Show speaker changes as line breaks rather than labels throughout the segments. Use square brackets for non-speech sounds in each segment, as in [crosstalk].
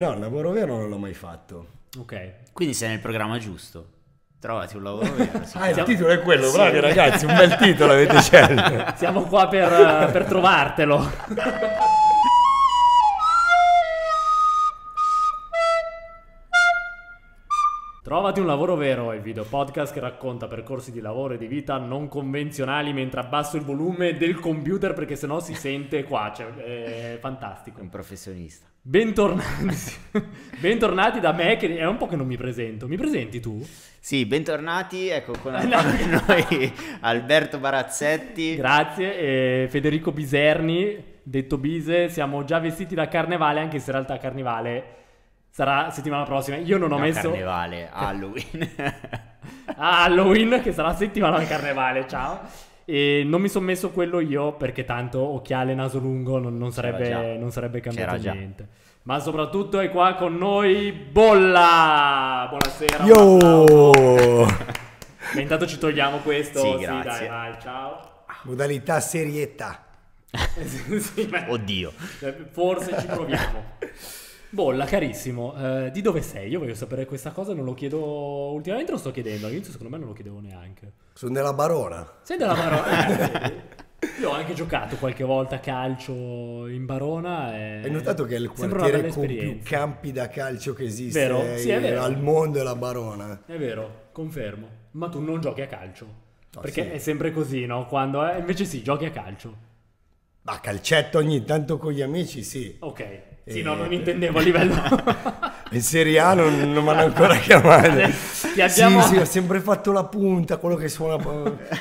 No, il lavoro vero non l'ho mai fatto.
Ok.
Quindi sei nel programma giusto. Trovati un lavoro vero. [laughs] sì.
Ah, il
Siamo-
titolo è quello,
Sì.
bravi ragazzi, un bel titolo avete scelto. [laughs]
Siamo qua per, eh, per trovartelo. [laughs] Trovati un lavoro vero, il video podcast che racconta percorsi di lavoro e di vita non convenzionali mentre abbasso il volume del computer perché sennò si [laughs] sente qua, cioè, è fantastico.
Un professionista.
Bentornati, [laughs] bentornati da me che è un po' che non mi presento. Mi presenti tu?
Sì, bentornati, ecco con [laughs]
no.
noi Alberto Barazzetti.
Grazie, e Federico Biserni, detto Bise, siamo già vestiti da carnevale, anche se in realtà carnevale sarà settimana prossima. Io non ho
No,
messo
Carnevale, Halloween. [laughs]
Halloween, che sarà settimana di carnevale, ciao. E non mi sono messo quello io perché tanto occhiale naso lungo non, non sarebbe, non sarebbe cambiato
C'era già.
niente. Ma soprattutto è qua con noi Bolla! Buonasera.
Yo!
E [laughs] intanto ci togliamo questo.
Sì,
dai,
grazie.
vai, ciao.
Modalità serietà. [laughs]
Sì,
Oddio.
Forse ci proviamo. Bolla, carissimo, eh, di dove sei? Io voglio sapere questa cosa, non lo chiedo ultimamente, lo sto chiedendo, all'inizio secondo me non lo chiedevo neanche.
Sono della Barona.
Sei della Barona? Eh. [laughs] Io ho anche giocato qualche volta a calcio in Barona. E...
Hai notato che è il quartiere con più campi da calcio che esiste
Vero? Sì, è vero.
al mondo è la Barona.
È vero, confermo. Ma tu non giochi a calcio. Perché
sì.
è sempre così, no? Quando è... Invece sì, giochi a calcio.
Ma calcetto ogni tanto con gli amici, sì.
Ok. Sì,
Eh,
no, non intendevo a livello... [laughs]
In Serie A non, non mi hanno ancora chiamato.
Ti abbiamo-
Sì, sì, ho sempre fatto la punta, quello che suona,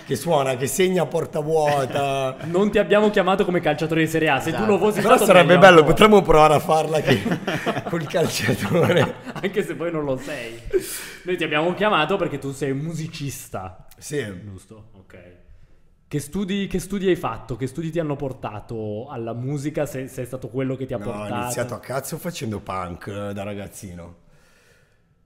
che suona, che segna a porta vuota.
non ti abbiamo chiamato come calciatore di Serie A. Se tu
Esatto.
lo fossi
Però sarebbe
meglio
bello, potremmo provare a farla che, [laughs] col calciatore.
Anche se poi non lo sei. Noi ti abbiamo chiamato perché tu sei un musicista.
Sì,
Giusto, ok. Che studi, che studi hai fatto? Che studi ti hanno portato alla musica? Se, se è stato quello che ti ha
no,
portato?
ho iniziato a cazzo facendo punk eh, da ragazzino.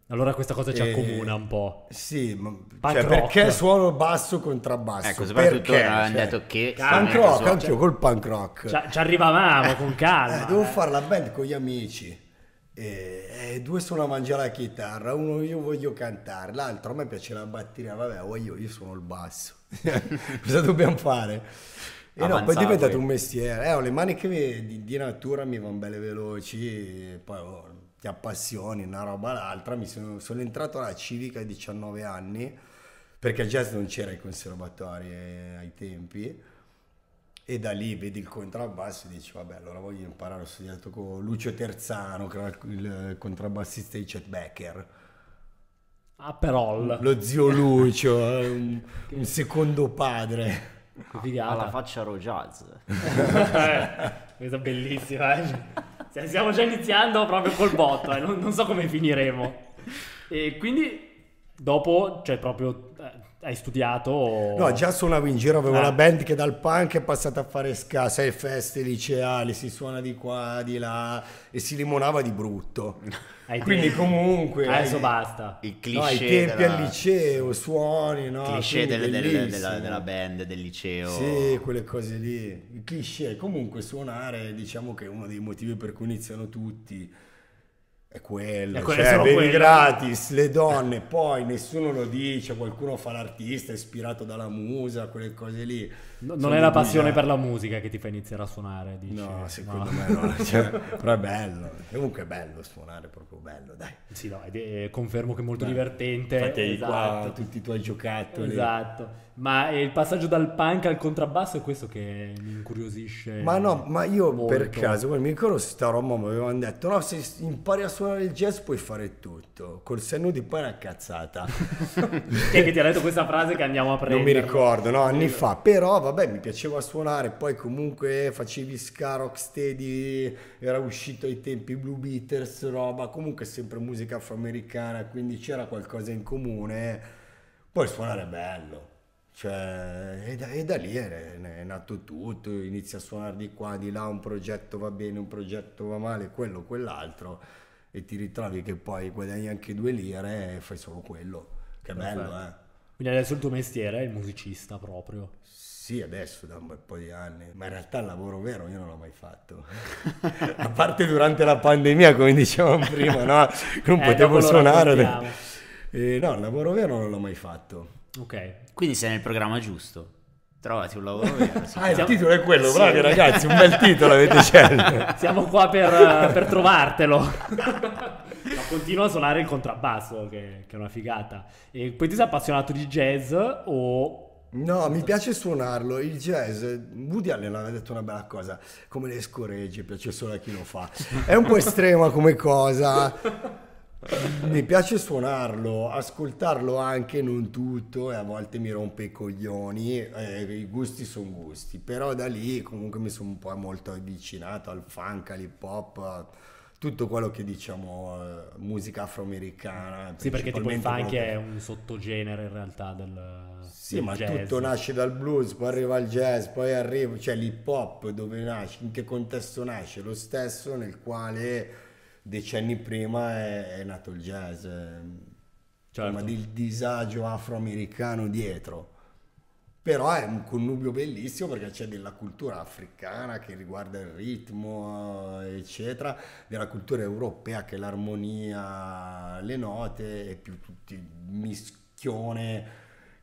Allora questa cosa ci
E-
accomuna un po'.
Sì, ma
Punk
cioè,
rock.
perché suono basso contrabbasso?
Ecco, soprattutto
perché?
hanno
Cioè,
detto che...
Punk rock, anche io col punk rock.
Ci, ci arrivavamo con
Eh,
calma.
devo fare la band con gli amici. E, e due suonavano già la chitarra, uno io voglio cantare, l'altro a me piace la batteria, vabbè, voglio, io suono il basso. [laughs] Cosa dobbiamo fare? E no, poi è diventato
eh.
un mestiere. Eh, ho le maniche di, di natura mi vanno belle veloci, poi oh, ti appassioni, una roba l'altra. Mi sono, sono entrato alla civica a 19 anni, perché il jazz non c'era ai conservatori eh, ai tempi. E da lì vedi il contrabbasso e dici, vabbè, allora voglio imparare. Ho studiato con Lucio Terzano, che era il, il contrabbassista di Chet Becker.
Aperol.
Lo zio Lucio, [laughs] eh, un, un secondo padre.
Che figata.
Alla faccia Ro Jazz. [laughs]
Eh, Questa è bellissima. eh. Cioè, Stiamo già iniziando proprio col botto, eh, non, non so come finiremo. E quindi dopo, cioè proprio eh, hai studiato... o-
No, già suonavo in giro, avevo
Ah.
la band che dal punk è passata a fare ska, sai, feste liceali, si suona di qua, di là e si limonava di brutto.
ai
Quindi
tempi.
comunque...
Adesso
ai-
basta.
Il
No, ai
cliché,
tempi
della,
al liceo, suoni, no?
cliché delle-
bellissimo.
della, della band, del liceo.
Sì, quelle cose lì, i cliché. Comunque suonare, diciamo che è uno dei motivi per cui iniziano tutti è quello,
È quello,
cioè bevi
quello.
gratis, le donne, poi nessuno lo dice, qualcuno fa l'artista ispirato dalla musa, quelle cose lì.
No- non è la passione per la musica che ti fa iniziare a suonare, dici?
No, secondo me no, cioè, però è bello, comunque è bello suonare, è proprio bello, dai.
Sì, no, è- confermo che è molto
Dai.
divertente.
Infatti hai qua
esatto.
tutti i tuoi giocattoli.
Esatto. Ma è il passaggio dal punk al contrabbasso è questo che mi incuriosisce.
Ma no, ma io
molto.
per caso, mi ricordo sta roba mi avevano detto, no, se impari a suonare il jazz puoi fare tutto, col senno di poi è una cazzata.
È [laughs] che ti ha detto questa frase che andiamo a prendere?
non mi ricordo, no, anni fa, però vabbè mi piaceva suonare, poi comunque facevi ska, rocksteady, era uscito ai tempi Blue Beaters, roba, comunque sempre musica afroamericana, quindi c'era qualcosa in comune, poi suonare è bello. Cioè, e da, e da lì è, è nato tutto, inizi a suonare di qua, di là, un progetto va bene, un progetto va male, quello, quell'altro, e ti ritrovi che poi guadagni anche due lire e fai solo quello, che bello,
Perfetto.
eh.
Quindi adesso il tuo mestiere è il musicista proprio.
Sì, adesso da un bel po' di anni, ma in realtà il lavoro vero io non l'ho mai fatto. [laughs] A parte durante la pandemia, come dicevamo prima, no? [laughs] Non
Eh,
potevo suonare. Eh, no, il lavoro vero non l'ho mai fatto.
Ok.
Quindi sei nel programma giusto. Trovati un lavoro vero. si
Ah, il
chiama.
titolo è quello,
Sì.
bravi ragazzi, un bel titolo avete [laughs] scelto.
Siamo qua per, per trovartelo. [laughs] Ma continua a suonare il contrabbasso, che, che è una figata. E poi ti sei appassionato di jazz o...
No, mi piace suonarlo. Il jazz, Woody Allen aveva detto una bella cosa, come le scoregge, piace solo a chi lo fa. È un po' estrema come cosa. Mi piace suonarlo, ascoltarlo anche, non tutto, e a volte mi rompe i coglioni, eh, i gusti sono gusti, però da lì comunque mi sono un po' molto avvicinato al funk, all'hip hop, tutto quello che diciamo eh, musica afroamericana.
Sì, perché tipo il funk è un sottogenere in realtà del,
sì,
del
ma
jazz.
tutto nasce dal blues, poi arriva il jazz, poi arriva, cioè l'hip hop dove nasce, in che contesto nasce? Lo stesso nel quale decenni prima è, è nato il jazz, eh,
Certo.
ma del disagio afroamericano dietro. Però è un connubio bellissimo perché c'è della cultura africana che riguarda il ritmo, eh, eccetera, della cultura europea che è l'armonia, le note e più tutti mischione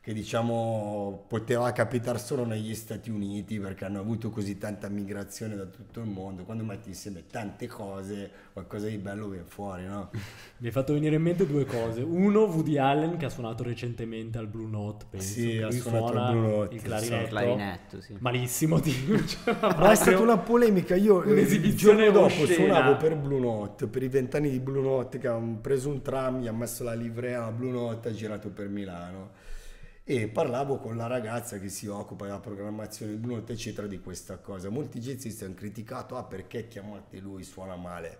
che diciamo poteva capitare solo negli Stati Uniti perché hanno avuto così tanta migrazione da tutto il mondo. Quando metti insieme tante cose, qualcosa di bello viene fuori, no?
Mi hai fatto venire in mente due cose. Uno, Woody Allen che ha suonato recentemente al Blue Note, penso.
Sì,
che
ha
lui
suonato
suona
al Blue Note,
il
sì.
clarinetto.
Clarinetto, sì.
Malissimo, [laughs] cioè,
Ma è stata una polemica. Io eh, il giorno dopo
oscena.
suonavo per Blue Note, per i vent'anni di Blue Note, che hanno preso un tram, gli ha messo la livrea a Blue Note, ha girato per Milano. E parlavo con la ragazza che si occupa della programmazione di Blue Note, eccetera, di questa cosa. Molti jazzisti hanno criticato, ah perché chiamate lui, suona male.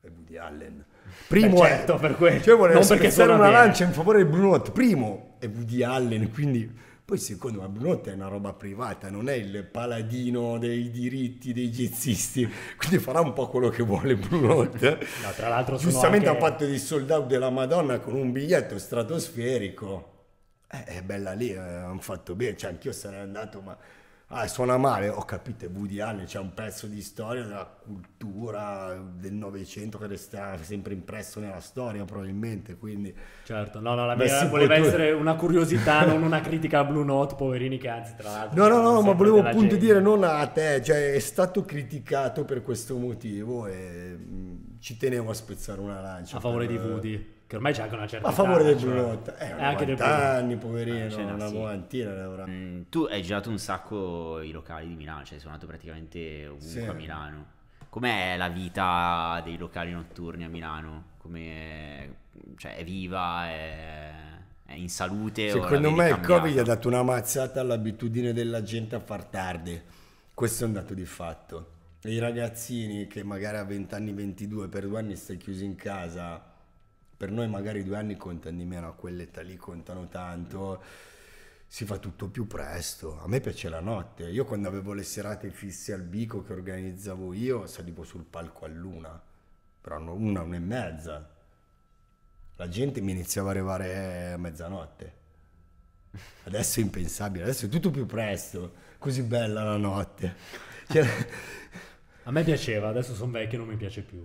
È Woody Allen. Primo
Beh,
è-
certo, per quello.
Cioè
Non perché suona
una
bene.
lancia in favore del Blue Note. Primo è Woody Allen, quindi... Poi secondo me Blue Note è una roba privata, non è il paladino dei diritti dei jazzisti, quindi farà un po' quello che vuole Blue Note.
No, tra l'altro sono
Giustamente
anche-
ha fatto di sold out della Madonna con un biglietto stratosferico. Eh, è bella lì, eh, hanno fatto bene, cioè anch'io sarei andato, ma ah, suona male, ho capito, è Woody Allen, c'è un pezzo di storia della cultura del Novecento che resterà sempre impresso nella storia probabilmente, quindi...
Certo, no, no, la mia voleva
tu-
essere una curiosità, non una critica a Blue Note, poverini che anzi tra l'altro...
No, no, no, ma volevo appunto
gente.
dire non a te, cioè è stato criticato per questo motivo e mh, ci tenevo a spezzare una lancia.
A favore
per-
di Woody, che ormai c'è anche una certa
A favore
età,
del
cioè,
Note. Eh,
è
ha
anche del
90
Blue Note.
anni, poverino,
Eh, n'ha,
una
sì.
novantina ne avrà.
Mm, tu hai girato un sacco i locali di Milano, cioè hai suonato praticamente ovunque
Sì.
a Milano. Com'è la vita dei locali notturni a Milano? Come, cioè, è viva? È, è in salute?
Secondo me il Covid ha
cambiata?
dato una mazzata all'abitudine della gente a far tardi. Questo è un dato di fatto. E I ragazzini che magari a 20 anni, 22, per due anni stai chiuso in casa, per noi magari due anni contano di meno, a quell'età lì contano tanto, si fa tutto più presto. A me piace la notte. Io quando avevo le serate fisse al Bico che organizzavo io, salivo sul palco a luna, però una, una e mezza. La gente mi iniziava a arrivare a mezzanotte. Adesso è impensabile, adesso è tutto più presto, così bella la notte. Cioè,
A me piaceva, adesso sono vecchio e non mi piace più.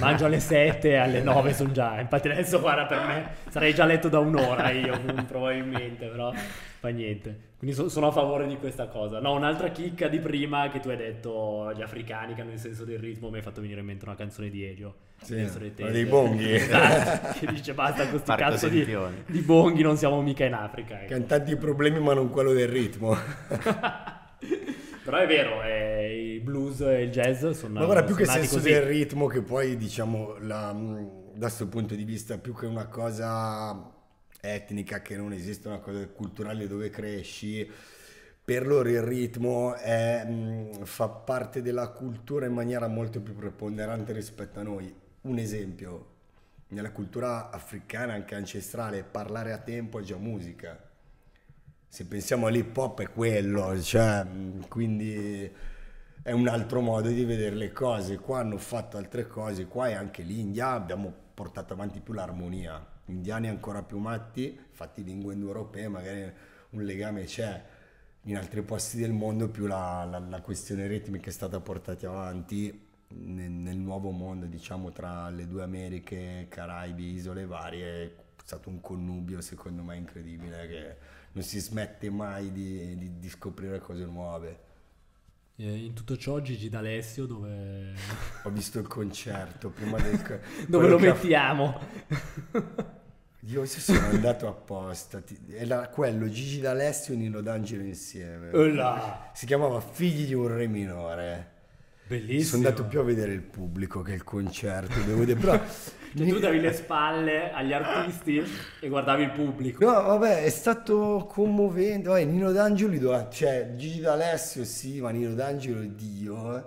Mangio alle 7 e alle 9 sono già. Infatti adesso guarda per me sarei già letto da un'ora io probabilmente, però fa niente. Quindi so- sono a favore di questa cosa. No, un'altra chicca di prima che tu hai detto gli africani che hanno il senso del ritmo mi hai fatto venire in mente una canzone di Elio.
Sì,
tende.
dei bonghi. [laughs]
Esatto, che dice basta con questi
Marco
cazzo di, di bonghi, non siamo mica in Africa. ecco.
che hanno tanti problemi ma non quello del ritmo. [laughs]
Però è vero, eh, il blues e il jazz sono
Ma guarda, più che senso
così.
del ritmo, che poi diciamo, la- da questo punto di vista, più che una cosa etnica, che non esiste una cosa culturale dove cresci, per loro il ritmo è, mh, fa parte della cultura in maniera molto più preponderante rispetto a noi. Un esempio, nella cultura africana, anche ancestrale, parlare a tempo è già musica se pensiamo all'hip hop è quello, cioè, mh, quindi è un altro modo di vedere le cose. Qua hanno fatto altre cose, qua e anche l'India abbiamo portato avanti più l'armonia. Indiani ancora più matti, infatti lingue indoeuropee, magari un legame c'è. in altri posti del mondo più la, la- la questione ritmica è stata portata avanti nel, nel nuovo mondo, diciamo, tra le due Americhe, Caraibi, isole varie. È stato un connubio, secondo me, incredibile, che non si smette mai di, di- di scoprire cose nuove.
In tutto ciò Gigi D'Alessio dove, [laughs]
Ho visto il concerto prima del... [laughs]
dove
quello
lo mettiamo?
Io sono andato apposta. Era quello, Gigi D'Alessio e Nino D'Angelo insieme.
Eh là,
Si chiamava Figli di un re minore.
bellissimo.
Sono andato più a vedere il pubblico che il concerto. Devo dire, però... [laughs]
Cioè, tu davi le spalle agli artisti e guardavi il pubblico.
No, vabbè, è stato commovente. Vabbè, Nino D'Angelo, cioè Gigi D'Alessio sì, ma Nino D'Angelo è Dio. eh.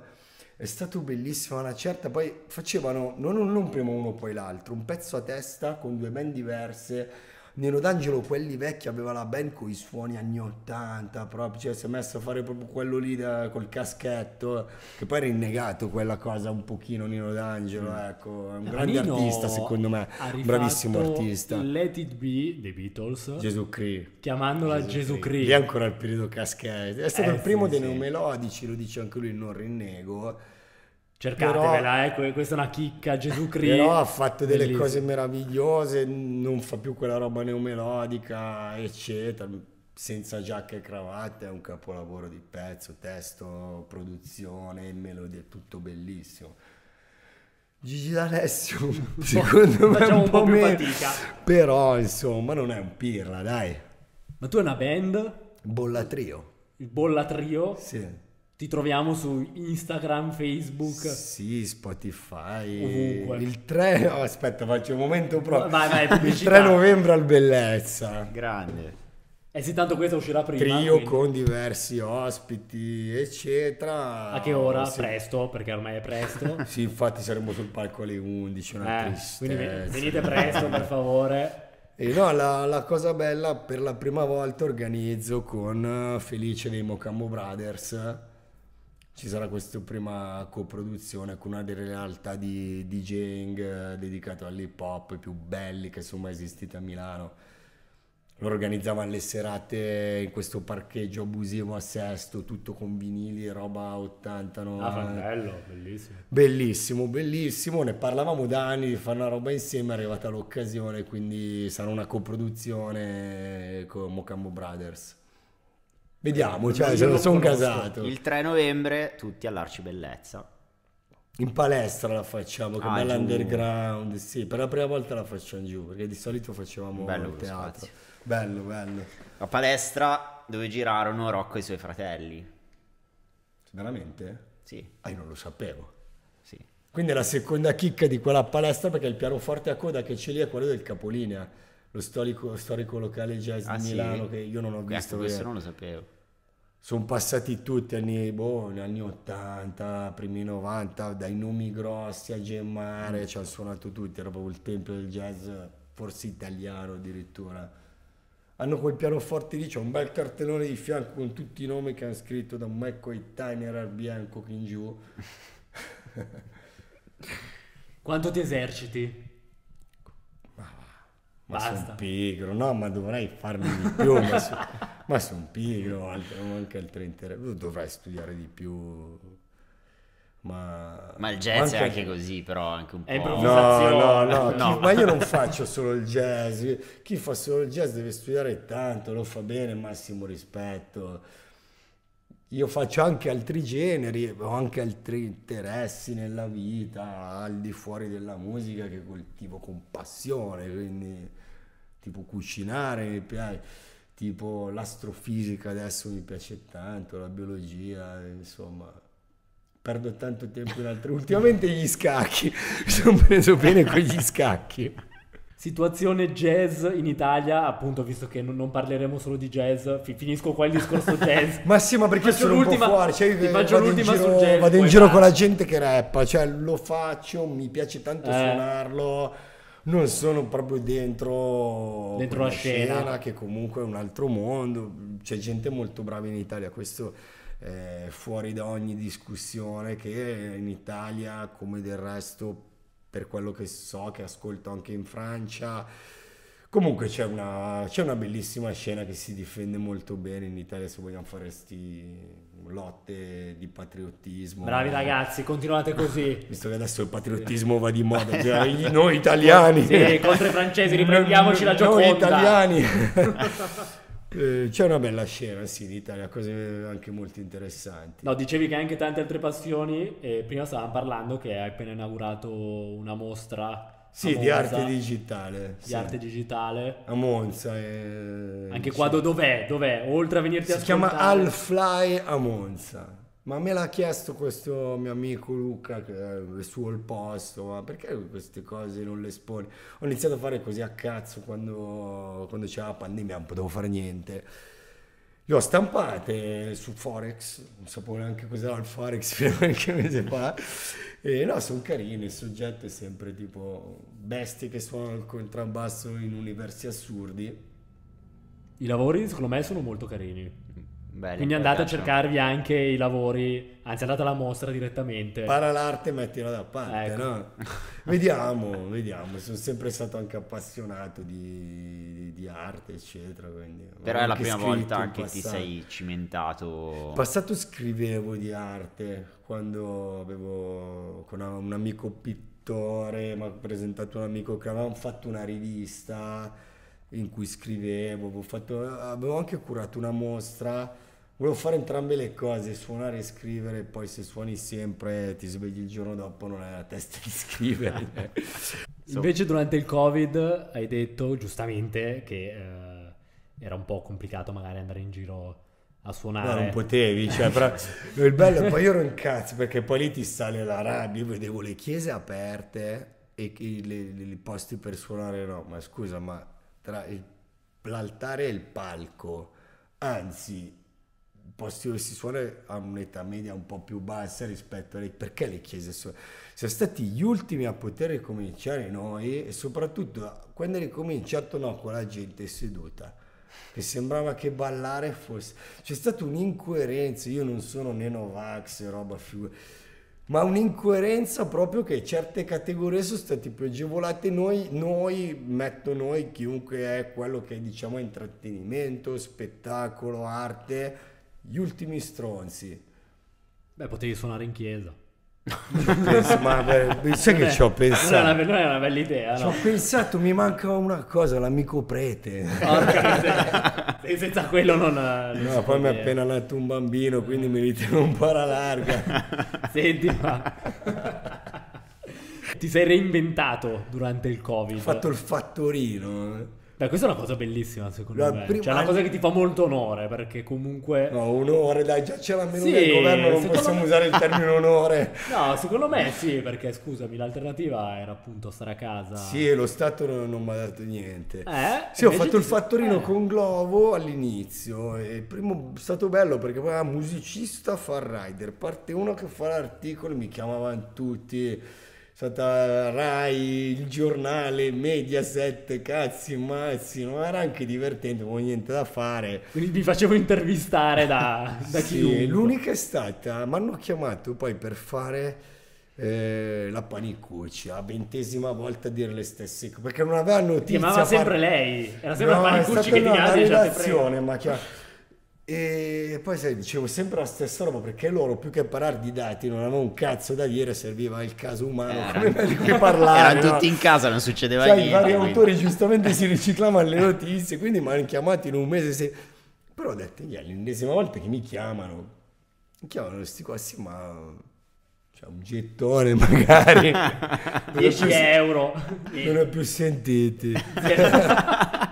È stato bellissimo una certa, poi facevano non, non prima uno poi l'altro, un pezzo a testa con due band diverse. Nino D'Angelo, quelli vecchi, aveva la band con i suoni anni 80, proprio, cioè si è messo a fare proprio quello lì da- col caschetto, che poi è rinnegato quella cosa un pochino Nino D'Angelo, ecco, è un grande
Nino
artista secondo me,
ha
un bravissimo artista.
Let It Be dei Beatles,
Gesù Cristo.
chiamandola Gesù
Lì
Cristo.
è ancora il periodo caschetto. È stato
Eh,
il primo
sì,
dei
sì.
neomelodici, lo dice anche lui, non rinnego.
Cercatevela, eh, que- questa è una chicca, Gesù Cristo.
Però ha fatto delle
Bellissimo.
cose meravigliose, non fa più quella roba neomelodica, eccetera. Senza giacca e cravatta, è un capolavoro di pezzo, testo, produzione, melodia, tutto bellissimo. Gigi D'Alessio, [laughs] secondo me è
Facciamo
un,
po' più
meno,
fatica.
però insomma non è un pirla, dai.
Ma tu hai una band,
Bolla trio.
il Bolla Trio,
Sì.
Ti troviamo su Instagram, Facebook.
Sì, Spotify.
Ovunque.
Il 3, oh, aspetta, faccio un momento proprio.
Vai, vai,
il
pubblicità.
3 novembre al Bellezza.
Grande.
Eh sì, tanto questa uscirà prima.
Trio
quindi-
con diversi ospiti, eccetera.
A che ora?
Sì.
Presto, perché ormai è presto. [laughs]
Sì, infatti saremo sul palco alle 11, una
Eh, quindi venite presto, per favore.
E no, la, la cosa bella, per la prima volta organizzo con eh, Felice dei Mocambo Brothers. Ci sarà questa prima coproduzione con una delle realtà di DJing eh, dedicato all'hip hop più belli che sono mai esistite a Milano. Lo organizzavano le serate in questo parcheggio abusivo a Sesto, tutto con vinili roba 80, 90.
Ah, bello, bellissimo.
Bellissimo, bellissimo, ne parlavamo da anni di fare una roba insieme, è arrivata l'occasione, quindi sarà una coproduzione con Mocambo Brothers. Vediamo, cioè,
Io
se
lo
sono casato.
Il 3 novembre tutti all'Arci Bellezza.
In palestra la facciamo, che
Ah,
bella
giù.
underground, sì, per la prima volta la facciamo giù, perché di solito facevamo
Bello
al teatro.
spazio.
Bello, bello.
La palestra dove girarono Rocco e i suoi fratelli.
Veramente?
Sì,
Ah, io non lo sapevo.
sì.
Quindi è la seconda chicca di quella palestra perché il pianoforte a coda che c'è lì è quello del capolinea, lo storico, storico locale jazz
Ah,
di
sì?
Milano che io non ho visto.
Ecco, questo
che
non lo sapevo.
Sono passati tutti anni, boh, anni 80, primi 90, dai nomi grossi a Gemmare, ci hanno suonato tutti, era proprio il tempio del jazz, forse italiano addirittura. Hanno quel pianoforte lì, c'è un bel cartellone di fianco con tutti i nomi che hanno scritto da McCoy Tyner al Bianco in giù. [laughs]
Quanto ti eserciti?
Ma
Basta.
sono pigro, no, ma dovrei farne di più, ma, so- [laughs] ma sono pigro, anche, anche altre interessi, dovrei studiare di più. Ma,
Ma il jazz è
anche-
anche così, però anche un
È
po'.
No, no, no,
No.
chi- ma io non faccio solo il jazz, chi fa solo il jazz deve studiare tanto, lo fa bene, massimo rispetto. Io faccio anche altri generi, ho anche altri interessi nella vita, al di fuori della musica che coltivo con passione, quindi tipo cucinare mi piace, tipo l'astrofisica adesso mi piace tanto, la biologia, insomma. Perdo tanto tempo in altri. Ultimamente gli scacchi, [laughs] mi sono preso bene con gli scacchi.
Situazione jazz in Italia, appunto, visto che non, non parleremo solo di jazz, fi- finisco qua il discorso [laughs] jazz.
Ma sì, ma perché sono un po'
l'ultima-
fuori, cioè,
ti
io
faccio
vado in
l'ultima
giro,
jazz,
vado in giro
basta.
con la gente che rappa, cioè lo faccio, mi piace tanto
Eh.
suonarlo, non sono proprio dentro,
Dentro la scena.
che comunque è un altro mondo, c'è gente molto brava in Italia, questo è fuori da ogni discussione che in Italia come del resto per quello che so, che ascolto anche in Francia, Comunque c'è una, c'è una bellissima scena che si difende molto bene in Italia se vogliamo fare sti lotte di patriottismo.
Bravi ragazzi, continuate così. [laughs]
Visto che adesso il patriottismo va di moda, cioè, [laughs] noi italiani.
Sì, contro i francesi, riprendiamoci la [laughs] Gioconda.
Noi italiani. Eh, C'è una bella scena, sì, in Italia, cose anche molto interessanti.
No, dicevi che hai anche tante altre passioni e prima stavamo parlando che hai appena inaugurato una mostra
Sì, di arte digitale.
di
sì.
arte digitale.
A Monza. eh,
Anche
sì.
qua do- dov'è? Dov'è? Oltre a venirti a
Si chiama
ascoltare.
Al Fly a Monza. Ma me l'ha chiesto questo mio amico Luca, che è il suo il posto, ma perché queste cose non le esponi? Ho iniziato a fare così a cazzo quando, quando c'era la pandemia, non potevo fare niente. Le ho stampate su Forex, non sapevo neanche cos'era il Forex [laughs] fino a qualche mese fa. E no, sono carini, il soggetto è sempre tipo bestie che suonano il contrabbasso in universi assurdi.
I lavori secondo me sono molto carini.
Belli,
Quindi andate a cercarvi anche i lavori, anzi andate alla mostra direttamente.
Para l'arte mettila da parte,
Ecco.
no? [laughs] Vediamo, vediamo. Sono sempre stato anche appassionato di, di arte, eccetera. quindi
Però è la prima volta che ti sei cimentato.
In passato scrivevo di arte quando avevo con un amico pittore, mi ha presentato un amico che avevamo fatto una rivista in cui scrivevo, avevo, fatto- avevo anche curato una mostra. Volevo fare entrambe le cose, suonare e scrivere, poi se suoni sempre ti svegli il giorno dopo non hai la testa di scrivere. [laughs]
Invece durante il Covid hai detto giustamente che eh, era un po' complicato magari andare in giro a
No,
suonare.
non potevi, cioè, [laughs] però il bello, poi io ero in cazzo perché poi lì ti sale la rabbia, io vedevo le chiese aperte e i le- le- i posti per suonare no, ma scusa, ma tra il- l'altare e il palco, anzi, posti dove si suona hanno un'età media un po' più bassa rispetto alle... perché le chiese sono... Siamo stati gli ultimi a poter ricominciare noi e soprattutto quando è ricominciato no, con la gente seduta che sembrava che ballare fosse. C'è stata un'incoerenza io non sono né Novax roba figu- ma un'incoerenza proprio che certe categorie sono state più agevolate noi, noi metto noi chiunque è quello che diciamo è intrattenimento spettacolo arte gli ultimi stronzi
Beh, potevi suonare in chiesa.
Penso, ma beh, sai che ci ho
Non è, una,
pensato
non è una bella idea,
ci
no?
ho pensato mi manca una cosa l'amico prete
Porca miseria. Se- senza quello non... non
No, poi mi è
dire.
appena nato un bambino, quindi mi ritengo un po' alla larga. [laughs]
Senti, ma... [laughs] Ti sei reinventato durante il Covid.
Ho fatto il fattorino.
Beh, questa è una cosa bellissima, secondo
La
me.
prima-
Cioè, è una cosa che ti fa molto onore, perché comunque...
No, onore, dai, già c'è la meno
Sì,
del governo, non possiamo
me-
usare il termine onore. [laughs]
No, secondo me sì, perché scusami, l'alternativa era appunto stare a casa.
Sì, e lo Stato non, non mi ha dato niente.
Eh?
Sì, ho fatto il fattorino
eh.
con Glovo all'inizio. E il primo è stato bello perché poi era musicista far rider. Parte uno che fa l'articolo, mi chiamavano tutti. Stata Rai, il giornale, Mediaset, cazzi, mazzi, no? era anche divertente, non avevo niente da fare.
Quindi mi facevo intervistare da, da
Sì,
chiunque.
l'unica è stata, mi hanno chiamato poi per fare eh, la panicucci, la ventesima volta a dire le stesse cose, perché non aveva notizie.
Chiamava
far-
sempre lei. Era sempre
No,
la
è
Panicucci
stata
che ti
no, la
e dice, "Te prego".
redazione, ma chiama- E poi sai, dicevo sempre la stessa roba perché loro più che parlare di dati non avevano un cazzo da dire, serviva il caso umano come me di cui parlare.
Erano
no?
tutti in casa, non succedeva
Sai, i
niente.
vari
quindi-
autori giustamente si riciclavano le notizie, quindi mi hanno chiamato in un mese. Se... Però ho detto, "Gli è l'ennesima volta che mi chiamano. Mi chiamano questi qua, sì, ma... C'è un gettone [laughs] magari. non, ho
10
più,
euro.
non ho più sentiti. [laughs] [laughs]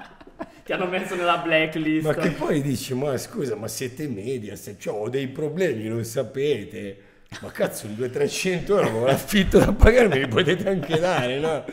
ti hanno messo nella blacklist.
Ma che poi dici, ma scusa, ma siete media, se cioè, ho dei problemi, non sapete. Ma cazzo, un 200-300 euro con l'affitto da pagare me li potete anche dare, no?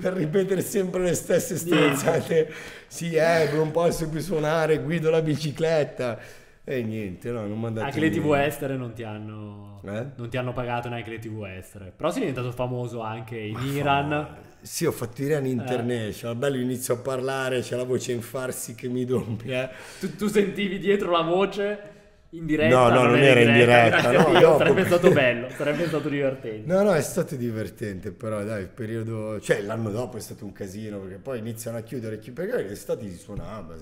Per ripetere sempre le stesse stronzate. Sì, eh, non posso più suonare, guido la bicicletta. E niente, no, non dato
Anche le tv estere non ti hanno,
Eh?
non ti hanno pagato neanche le tv estere. Però sei diventato famoso anche in Iran.
Sì, ho fatto Iran International, bello inizio a parlare, c'è la voce in farsi che mi doppia.
Tu, tu sentivi dietro la voce. in diretta.
No, no, non era in diretta, no,
Io-
dopo.
sarebbe stato bello, sarebbe stato divertente.
No, no, è stato divertente, però dai, il periodo, cioè l'anno dopo è stato un casino, perché poi iniziano a chiudere, chi- perché l'estate si suonava,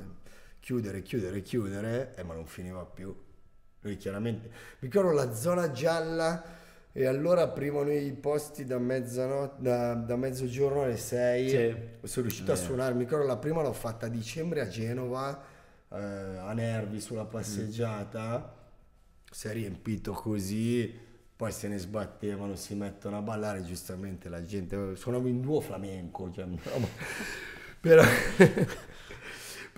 chiudere, chiudere, chiudere, eh, ma non finiva più. Lui chiaramente, mi ricordo la zona gialla e allora aprivano i posti da mezzanotte, da, da mezzogiorno alle 6,
Sì.
sono riuscito a suonare, mi ricordo la prima l'ho fatta a dicembre a Genova, eh, a Nervi sulla passeggiata, si è riempito così, poi se ne sbattevano, si mettono a ballare, giustamente la gente, suonavo in duo flamenco, cioè, [laughs] però,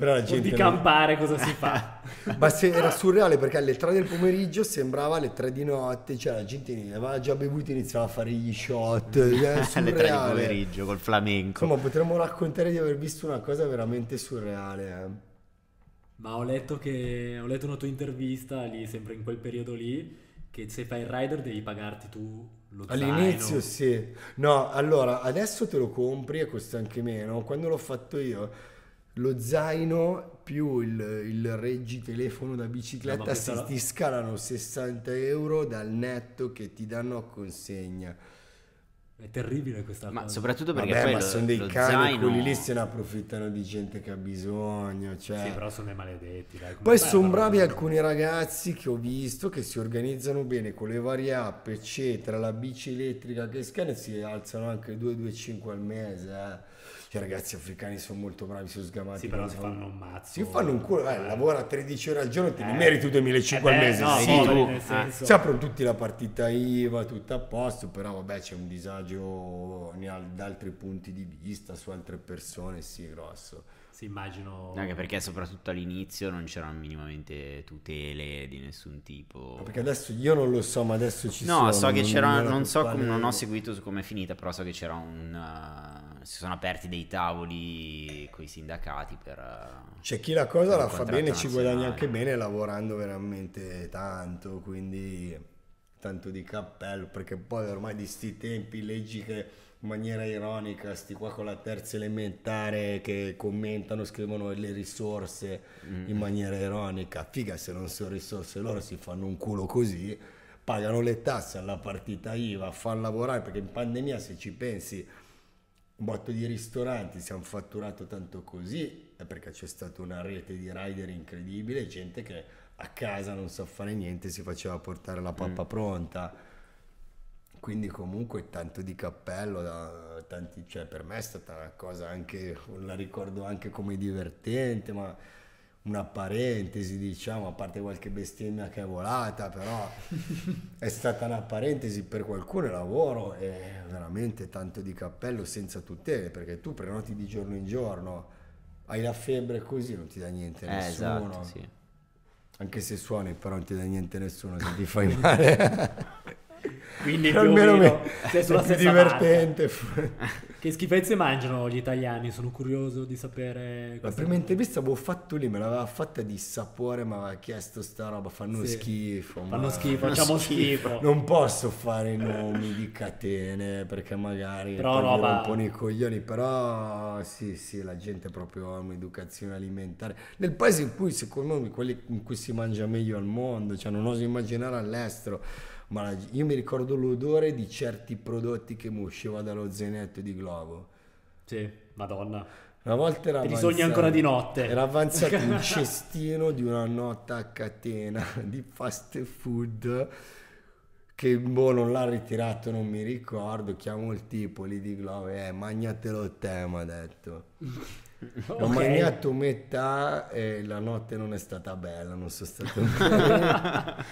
però la gente...
di
non-
campare cosa si fa? [laughs]
ma se- era surreale perché alle 3 del pomeriggio sembrava alle 3 di notte, cioè la gente aveva già bevuto e iniziava a fare gli shot, eh, [laughs]
Alle 3 di
surreale.
pomeriggio col flamenco.
Insomma, potremmo raccontare di aver visto una cosa veramente surreale. eh.
Ma ho letto che ho letto una tua intervista lì, sempre in quel periodo lì, che se fai il rider devi pagarti tu lo
All'inizio
zaino.
sì. No, allora adesso te lo compri e costa anche meno. Quando l'ho fatto io, lo zaino più il, il reggi telefono da
ma
bicicletta si, ti scalano 60 euro dal netto che ti danno a consegna.
È terribile questa
Ma
cosa.
soprattutto perché
Vabbè,
poi
ma
lo-
sono dei cani,
zaino-
quelli lì se ne approfittano di gente che ha bisogno. Cioè.
Sì, però sono dei maledetti. Dai.
Poi sono bravi
una-
alcuni ragazzi che ho visto che si organizzano bene con le varie app, eccetera, la bici elettrica che scanna e si alzano anche 2-2-5 al mese. eh. Cioè, ragazzi africani sono molto bravi, sono sgamati.
Sì, però si
fanno-
fanno un mazzo.
Si fanno un culo, eh, lavora 13 ore al giorno, te ne
Eh.
meriti 2005
Eh
al mese.
No,
sì,
poveri,
tu,
nel
eh.
senso.
Si aprono tutti la partita IVA, tutto a posto, però vabbè c'è un disagio ne ha- da altri punti di vista, su altre persone, sì, grosso.
Sì, immagino...
Anche perché soprattutto all'inizio non c'erano minimamente tutele di nessun tipo.
Ma Perché adesso io non lo so, ma adesso ci sono.
No, so che
non-
c'era,
non
so come, non ho seguito su come è finita, però so che c'era un... eh, si sono aperti dei tavoli con i sindacati per... eh,
C'è chi la cosa la fa bene, ci guadagna anche bene lavorando veramente tanto, quindi tanto di cappello, perché poi ormai di sti tempi leggi che in maniera ironica, sti qua con la terza elementare che commentano, scrivono le risorse in maniera ironica, figa se non sono risorse loro si fanno un culo così, pagano le tasse alla partita IVA, fanno lavorare, perché in pandemia se ci pensi un botto di ristoranti si hanno fatturato tanto così è perché c'è stata una rete di rider incredibile, gente che a casa non sa fare niente, si faceva portare la pappa pronta. Quindi comunque tanto di cappello, da tanti, cioè per me è stata una cosa anche, la ricordo anche come divertente, ma una parentesi diciamo, a parte qualche bestemmia che è volata, però è stata una parentesi per qualcuno è lavoro e veramente tanto di cappello senza tutele, perché tu prenoti di giorno in giorno, hai la febbre così, non ti dà niente
Eh,
nessuno.
esatto, sì.
Anche se suoni, però non ti dà niente nessuno se ti fai male. [laughs]
Quindi [laughs]
Almeno
meno
me-
sei sulla
è più
stessa
divertente.
Che schifezze mangiano gli italiani? Sono curioso di sapere...
La prima
cosa.
intervista avevo fatto lì, me l'aveva fatta di sapore, mi aveva chiesto sta roba, fanno
Sì.
schifo.
Fanno
ma-
schifo, facciamo schifo.
Non posso fare i nomi di catene perché magari
Però roba-
rompono i coglioni, però sì, sì, la gente proprio ha un'educazione alimentare. Nel paese in cui secondo me quelli in cui si mangia meglio al mondo, cioè non oso immaginare all'estero, ma io mi ricordo l'odore di certi prodotti che mi usciva dallo zainetto di Globo.
Sì, madonna.
Una volta era avanzato-
sogni ancora di notte.
Era avanzato un [laughs] cestino di una nota a catena di fast food che boh, non l'ha ritirato, non mi ricordo. Chiamo il tipo lì di Globo, eh, magnatelo te, mi ha detto. L'ho
Ok.
mangiato metà e la notte non è stata bella, non sono stato... [laughs]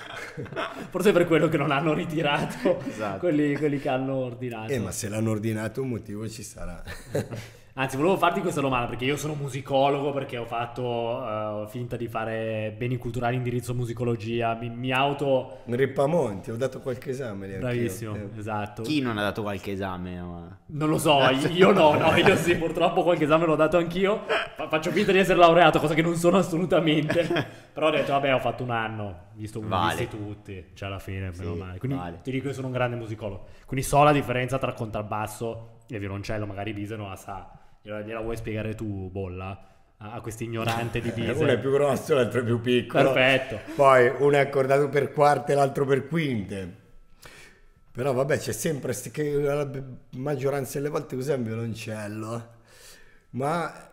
Forse per quello che non hanno ritirato
Esatto.
quelli, quelli che hanno ordinato.
eh, ma se l'hanno ordinato un motivo ci sarà. [laughs]
Anzi, volevo farti questa domanda perché io sono musicologo, perché ho fatto eh, finta di fare beni culturali indirizzo musicologia. Mi, mi auto.
Ripamonti, ho dato qualche esame.
Bravissimo,
Eh.
esatto.
Chi non ha dato qualche esame? ma-
Non lo so, io no, no, io sì, purtroppo qualche esame l'ho dato anch'io. Fa- Faccio finta di essere laureato, cosa che non sono assolutamente. [laughs] Però ho detto, vabbè, ho fatto un anno, visto come
Vale.
visti tutti, cioè alla fine, meno
Sì,
male. Quindi
vale.
ti dico che sono un grande musicologo. Quindi so la differenza tra contrabbasso e violoncello, magari Bise non la sa. Gliela, gliela vuoi spiegare tu, Bolla? a questo ignorante di
Eh,
Bise.
uno è più grosso, l'altro è più piccolo.
Perfetto.
Poi uno è accordato per quarte e l'altro per quinte. Però vabbè, c'è sempre che la maggioranza delle volte usa un violoncello. eh. Ma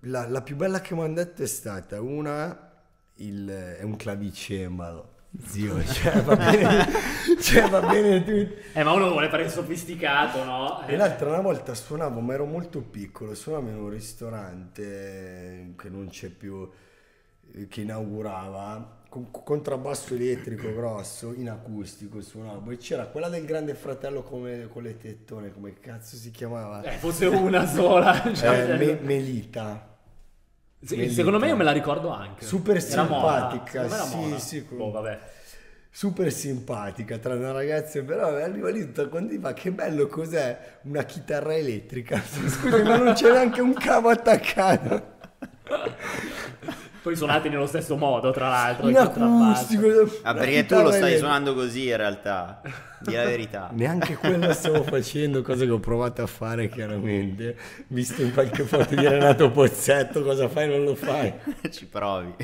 la, la più bella che mi hanno detto è stata una, il, è un clavicembalo. Zio, cioè va bene, [laughs] cioè, va bene tutto.
Eh, ma uno vuole fare il sofisticato, no?
E l'altra una volta suonavo, ma ero molto piccolo, suonavo in un ristorante che non c'è più, che inaugurava, con con contrabbasso elettrico [clears throat] grosso, in acustico suonavo, e c'era quella del grande fratello come, con le tettone, come cazzo si chiamava?
Eh, fosse una sola. [laughs] cioè,
Eh, Me- Melita.
Sì, secondo me io me la ricordo anche.
Super
Era
simpatica,
era
sì,
moda.
sì,
Boh, vabbè.
super simpatica tra una ragazza però arriva lì tutta quando fa che bello cos'è una chitarra elettrica [laughs] scusi ma non c'è neanche un cavo attaccato
Poi suonati nello stesso modo, tra l'altro.
in acustico
Ah, perché tu lo stai suonando così in realtà. Di la verità. [laughs]
neanche quello stavo facendo cosa che ho provato a fare chiaramente visto in qualche foto di Renato Pozzetto cosa fai non lo fai [laughs]
Ci provi.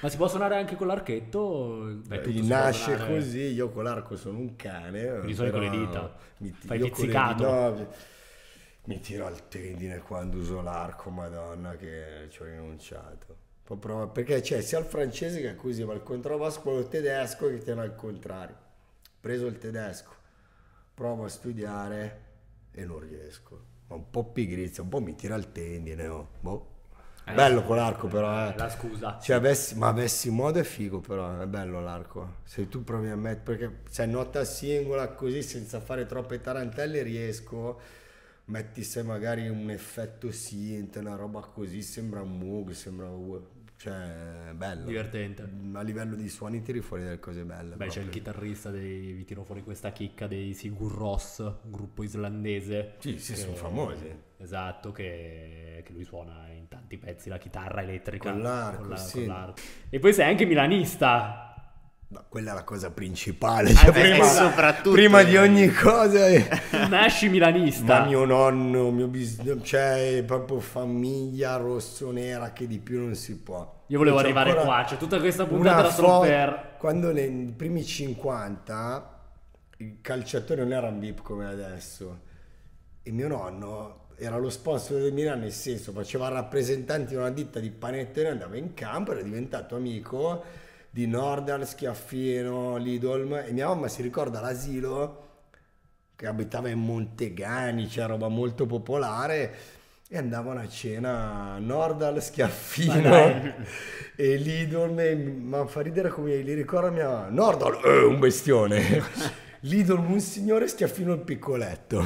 Ma si può suonare anche con l'archetto? Beh, può
nasce
suonare.
così io con l'arco sono un cane
Quindi suoni con le dita.
mi,
Fai pizzicato.
no, mi tiro al tendine quando uso l'arco madonna che ci ho rinunciato Provare- perché c'è sia il francese che così ma il contrabbasso quello tedesco che tiene al contrario preso il tedesco provo a studiare e non riesco ma un po' pigrizia un po' mi tira al tendine oh. boh.
Eh,
bello con l'arco però eh.
La scusa.
Cioè, avessi, ma avessi modo è figo, però è bello l'arco. Se tu provi a mettere, perché se nota singola così senza fare troppe tarantelle riesco. Metti se magari un effetto synth, una roba così, sembra un Moog, sembra cioè è bello.
Divertente.
A livello di suoni tiri fuori delle cose belle.
Beh, c'è il
proprio.
chitarrista dei... Vi tiro fuori questa chicca dei Sigur Ross, gruppo islandese.
Sì, sì,
che-
sono famosi.
Esatto, che... che lui suona in tanti pezzi la chitarra elettrica.
Con l'arco, sì.
l'arco. E poi sei anche milanista.
Ma quella è la cosa principale.
Ah,
Cioè,
beh,
prima,
soprattutto-
prima di ogni cosa. eh. [laughs]
Nasci milanista.
Ma mio nonno, mio bisnonno, cioè proprio famiglia rossonera che di più non si può.
Io volevo
C'ho
arrivare qua, cioè tutta questa puntata solo per...
Quando nei primi 50 i calciatori non erano VIP come adesso e mio nonno era lo sponsor del Milan nel senso faceva il rappresentante di una ditta di panettone andava in campo era diventato amico di Nordal, Schiaffino, Lidl e mia mamma si ricorda l'asilo che abitava in Montegani, c'era roba molto popolare e andavano a cena Nordal, Schiaffino e Lidl, e- ma fa ridere come li ricorda mia mamma. Nordal, eh, un bestione. [laughs] Lidl, un signore, Schiaffino il piccoletto.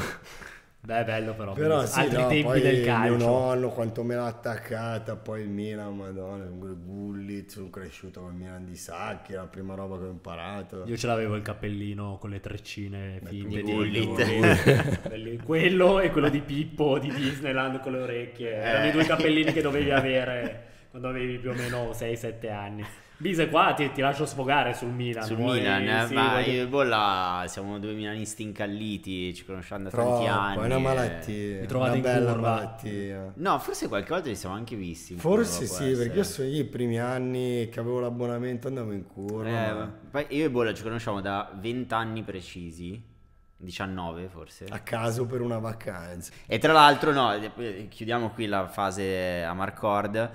Beh, è bello però.
Però sì,
altri
no,
tempi del
mio
calcio.
nonno quanto me l'ha attaccata, poi il Milan, madonna, Gullit, sono cresciuto con il Milan di Sacchi, la prima roba che ho imparato.
Io ce l'avevo il cappellino con le treccine finte
tu
di
Gullit. [laughs]
Quello e quello di Pippo di Disneyland con le orecchie. Erano i due cappellini che dovevi avere quando avevi più o meno 6-7 anni. Bise qua ti, ti lascio sfogare sul Milan.
Sul
vuoi-
Milan, eh,
sì,
ma io e Bolla siamo due milanisti incalliti, ci conosciamo da tanti
Troppo,
anni.
è una
e-
malattia,
Vi trovate
una
in
bella
curva.
malattia.
No, forse qualche volta ci siamo anche visti. in
Forse
curva,
sì, perché io sono io i primi anni che avevo l'abbonamento andavo in curva.
Eh, io e Bolla ci conosciamo da 20 anni precisi, 19 forse.
a caso per una vacanza.
E tra l'altro, no, eh, chiudiamo qui la fase a Marcord.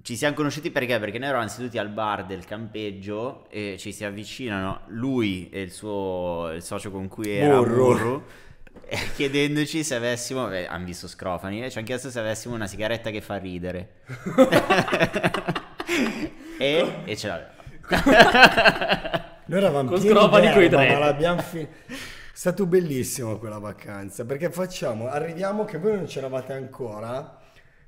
Ci siamo conosciuti perché? Perché noi eravamo seduti al bar del campeggio e ci si avvicinano lui e il suo il socio con cui era
Burro.
Burro, [laughs] eh, chiedendoci se avessimo, eh, hanno visto Scrofani, e ci hanno chiesto se avessimo una sigaretta che fa ridere. [laughs] e, e ce l'aveva.
Noi eravamo
Con Scrofani coi
ma
tre.
l'abbiamo fi- È stato bellissimo quella vacanza perché facciamo, arriviamo che voi non c'eravate ancora,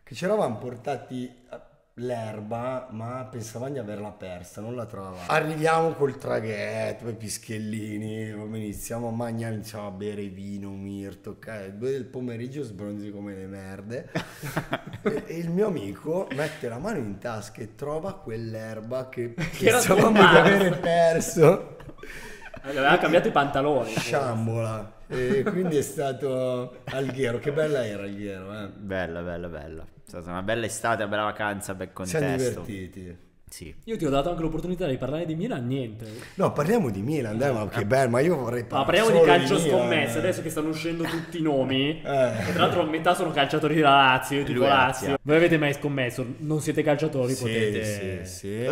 che ci eravamo portati eh, l'erba, ma pensavamo di averla persa, non la trovavamo. Arriviamo col traghetto, i pischellini, iniziamo a mangiare, iniziamo a bere vino, mirto, ok? Due del pomeriggio sbronzi come le merde. [laughs] e, il mio amico mette la mano in tasca e trova quell'erba che pensavamo di avere perso.
Aveva cambiato i pantaloni.
Sciambola. E quindi è stato Alghero. Che bella era Alghero, eh.
Bella, bella, bella. È stata una bella estate, una bella vacanza, bel
Siamo
contesto.
divertiti.
Sì.
Io ti ho dato anche l'opportunità di parlare di Milan, niente.
No, parliamo di Milan, dai, ma che bello, ma io vorrei
Ma
parlare
parliamo di calcio
Milan,
scommesse,
eh.
adesso che stanno uscendo tutti i nomi.
Eh.
Tra l'altro metà sono calciatori della Lazio, io
è
Lazio. Voi avete mai scommesso? Non siete calciatori,
Sì,
potete...
sì, sì.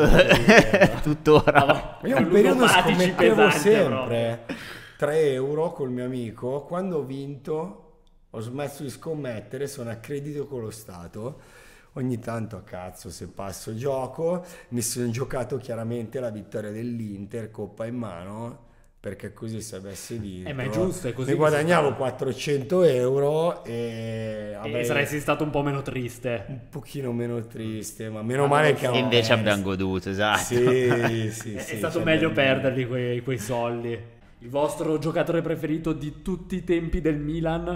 [laughs]
Tuttora.
Ma
Io un periodo scommettevo
pesanti,
sempre 3 euro col mio amico. Quando ho vinto, ho smesso di scommettere, sono a credito con lo Stato. Ogni tanto a cazzo, se passo gioco, mi sono giocato chiaramente la vittoria dell'Inter, coppa in mano, perché così se avessi vinto
Eh, ma è giusto, è così
mi guadagnavo
fa.
400 euro e,
E
avrei
saresti stato un po' meno triste.
un pochino meno triste, ma meno male che
E invece abbiamo goduto, esatto.
Sì, sì, [laughs]
È-
sì,
è stato
cioè,
meglio perderli quei, quei soldi. Il vostro giocatore preferito di tutti i tempi del Milan?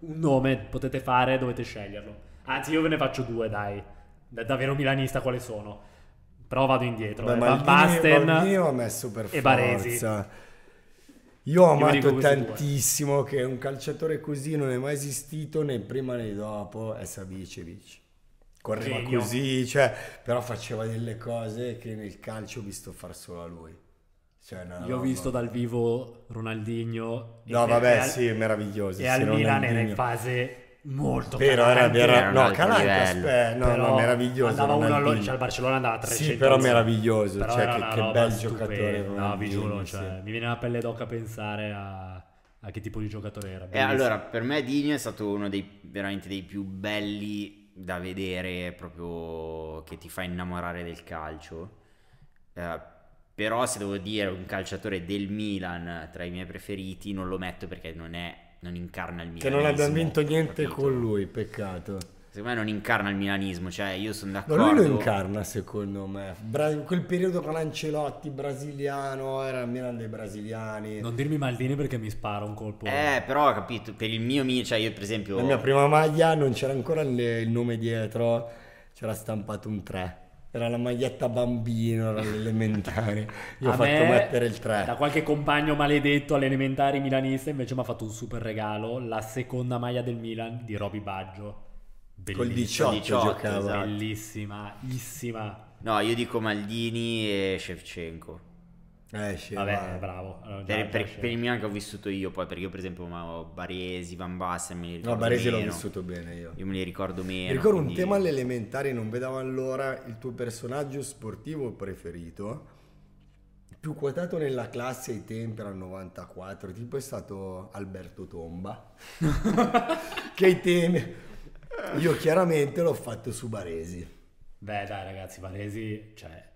Un nome potete fare, dovete sceglierlo. Anzi, io ve ne faccio due, dai. Da- davvero milanista quali sono? Però vado indietro.
Beh,
eh. Van Basten
Maldini l'ho messo per
e
forza.
Baresi.
Io ho
Io dico
amato
questi due.
tantissimo che un calciatore così non è mai esistito né prima né dopo, è Savicevic. Correva
Genio.
così, cioè, però faceva delle cose che nel calcio ho visto far solo a lui. Cioè, una
Io ho visto dal vivo Ronaldinho. e-
No, vabbè,
al-
sì, meraviglioso.
E
sì,
al Milan era in fase molto
Però era,
calante.
era-
Era
no, calante, aspetta, no, no, meraviglioso.
Andava uno allo-
Ronaldinho.
cioè, al Barcellona andava a 300.
Sì, però meraviglioso,
Però
cioè, che, che bel giocatore
No, vi giuro,
sì.
cioè, mi viene la pelle d'oca a pensare a, a che tipo di giocatore era.
E
bellissimo.
allora, per me Digno è stato uno dei veramente dei più belli da vedere, proprio che ti fa innamorare del calcio. Eh, però se devo dire un calciatore del Milan tra i miei preferiti, non lo metto perché non è non incarna il
Che
milanismo.
non abbiamo vinto niente
capito?
con lui, peccato.
Secondo me non incarna il milanismo, cioè io sono
Ma
d'accordo.
lui lo incarna secondo me. Bra- quel periodo con Ancelotti, brasiliano, era il Milan dei brasiliani.
Non dirmi Maldini perché mi spara un colpo.
Eh, però capito, per il mio Milan, cioè io per esempio
La mia prima maglia non c'era ancora il, il nome dietro, c'era stampato un 3. Era la maglietta bambino, era l'elementare. [laughs] Io ho fatto
me,
mettere il
Da
3.
qualche compagno maledetto alle elementari milanista invece mi ha fatto un super regalo, la seconda maglia del Milan di Roby Baggio.
Col
Bellissima.
18,
18,
giocava.
esatto.
Bellissima, issima.
No, io dico Maldini e Shevchenko.
Eh, sì,
Vabbè,
va.
bravo. Allora,
Per,
già-
per-
già
per il Milan che ho vissuto io, poi perché io per esempio ma ho Baresi, Van Basten, me li ricordo
No, Baresi l'ho
meno.
vissuto bene io.
Io me li ricordo meno.
Mi ricordo un
quindi-
tema alle elementari, non vedevo allora il tuo personaggio sportivo preferito. Più quotato nella classe ai tempi era il 94, tipo è stato Alberto Tomba. [laughs] che ai tempi... Io chiaramente l'ho fatto su Baresi.
Beh, dai, ragazzi, Varesi, cioè,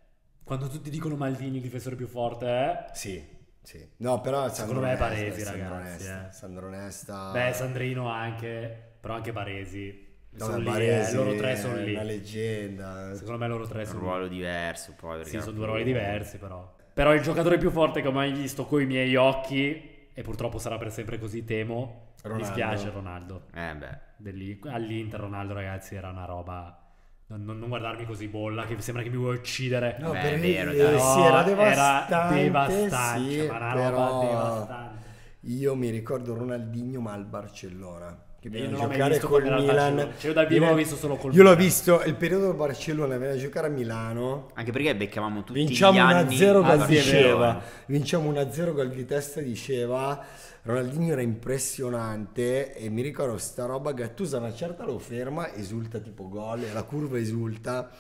quando tutti dicono Maldini il difensore più forte, eh?
Sì, sì. No, però
Secondo me è Baresi, ragazzi, eh.
Sandro Nesta.
Beh, Sandrino anche, però anche Baresi.
No,
sono lì,
Baresi
eh, loro tre
è
sono lì.
Una leggenda.
Secondo me loro tre
un
sono
ruolo diverso poi.
Sì, sono due ruoli diversi, però. Però il giocatore più forte che ho mai visto coi miei occhi, e purtroppo sarà per sempre così, temo, mi
Ronaldo.
spiace Ronaldo.
Eh beh.
Dell'I- All'Inter Ronaldo, ragazzi, era una roba... Non, non- non guardarmi così bolla, che sembra che mi vuoi uccidere.
No,
Beh,
per
è vero,
eh,
dai.
sì,
No,
era devastante,
devastante,
sì,
ma una roba
però
devastante.
io mi ricordo Ronaldinho ma al Barcellona che
Io
viene a giocare
visto
col Milan.
Cioè, io dal vivo l'ho visto solo col
Io l'ho visto il periodo del Barcellona viene a giocare a Milano.
Anche perché beccavamo tutti
Vinciamo
gli anni
1-0 gol di. Sceva. Vinciamo 1-0 gol di testa di Sceva. Ronaldinho era impressionante e mi ricordo sta roba Gattuso a una certa lo ferma, esulta tipo gol, e la curva esulta.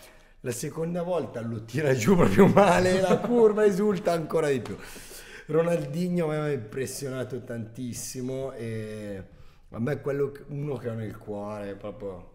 La seconda volta lo tira giù proprio male, la curva esulta ancora di più. Ronaldinho mi aveva impressionato tantissimo e a me è quello che- uno che ho nel cuore proprio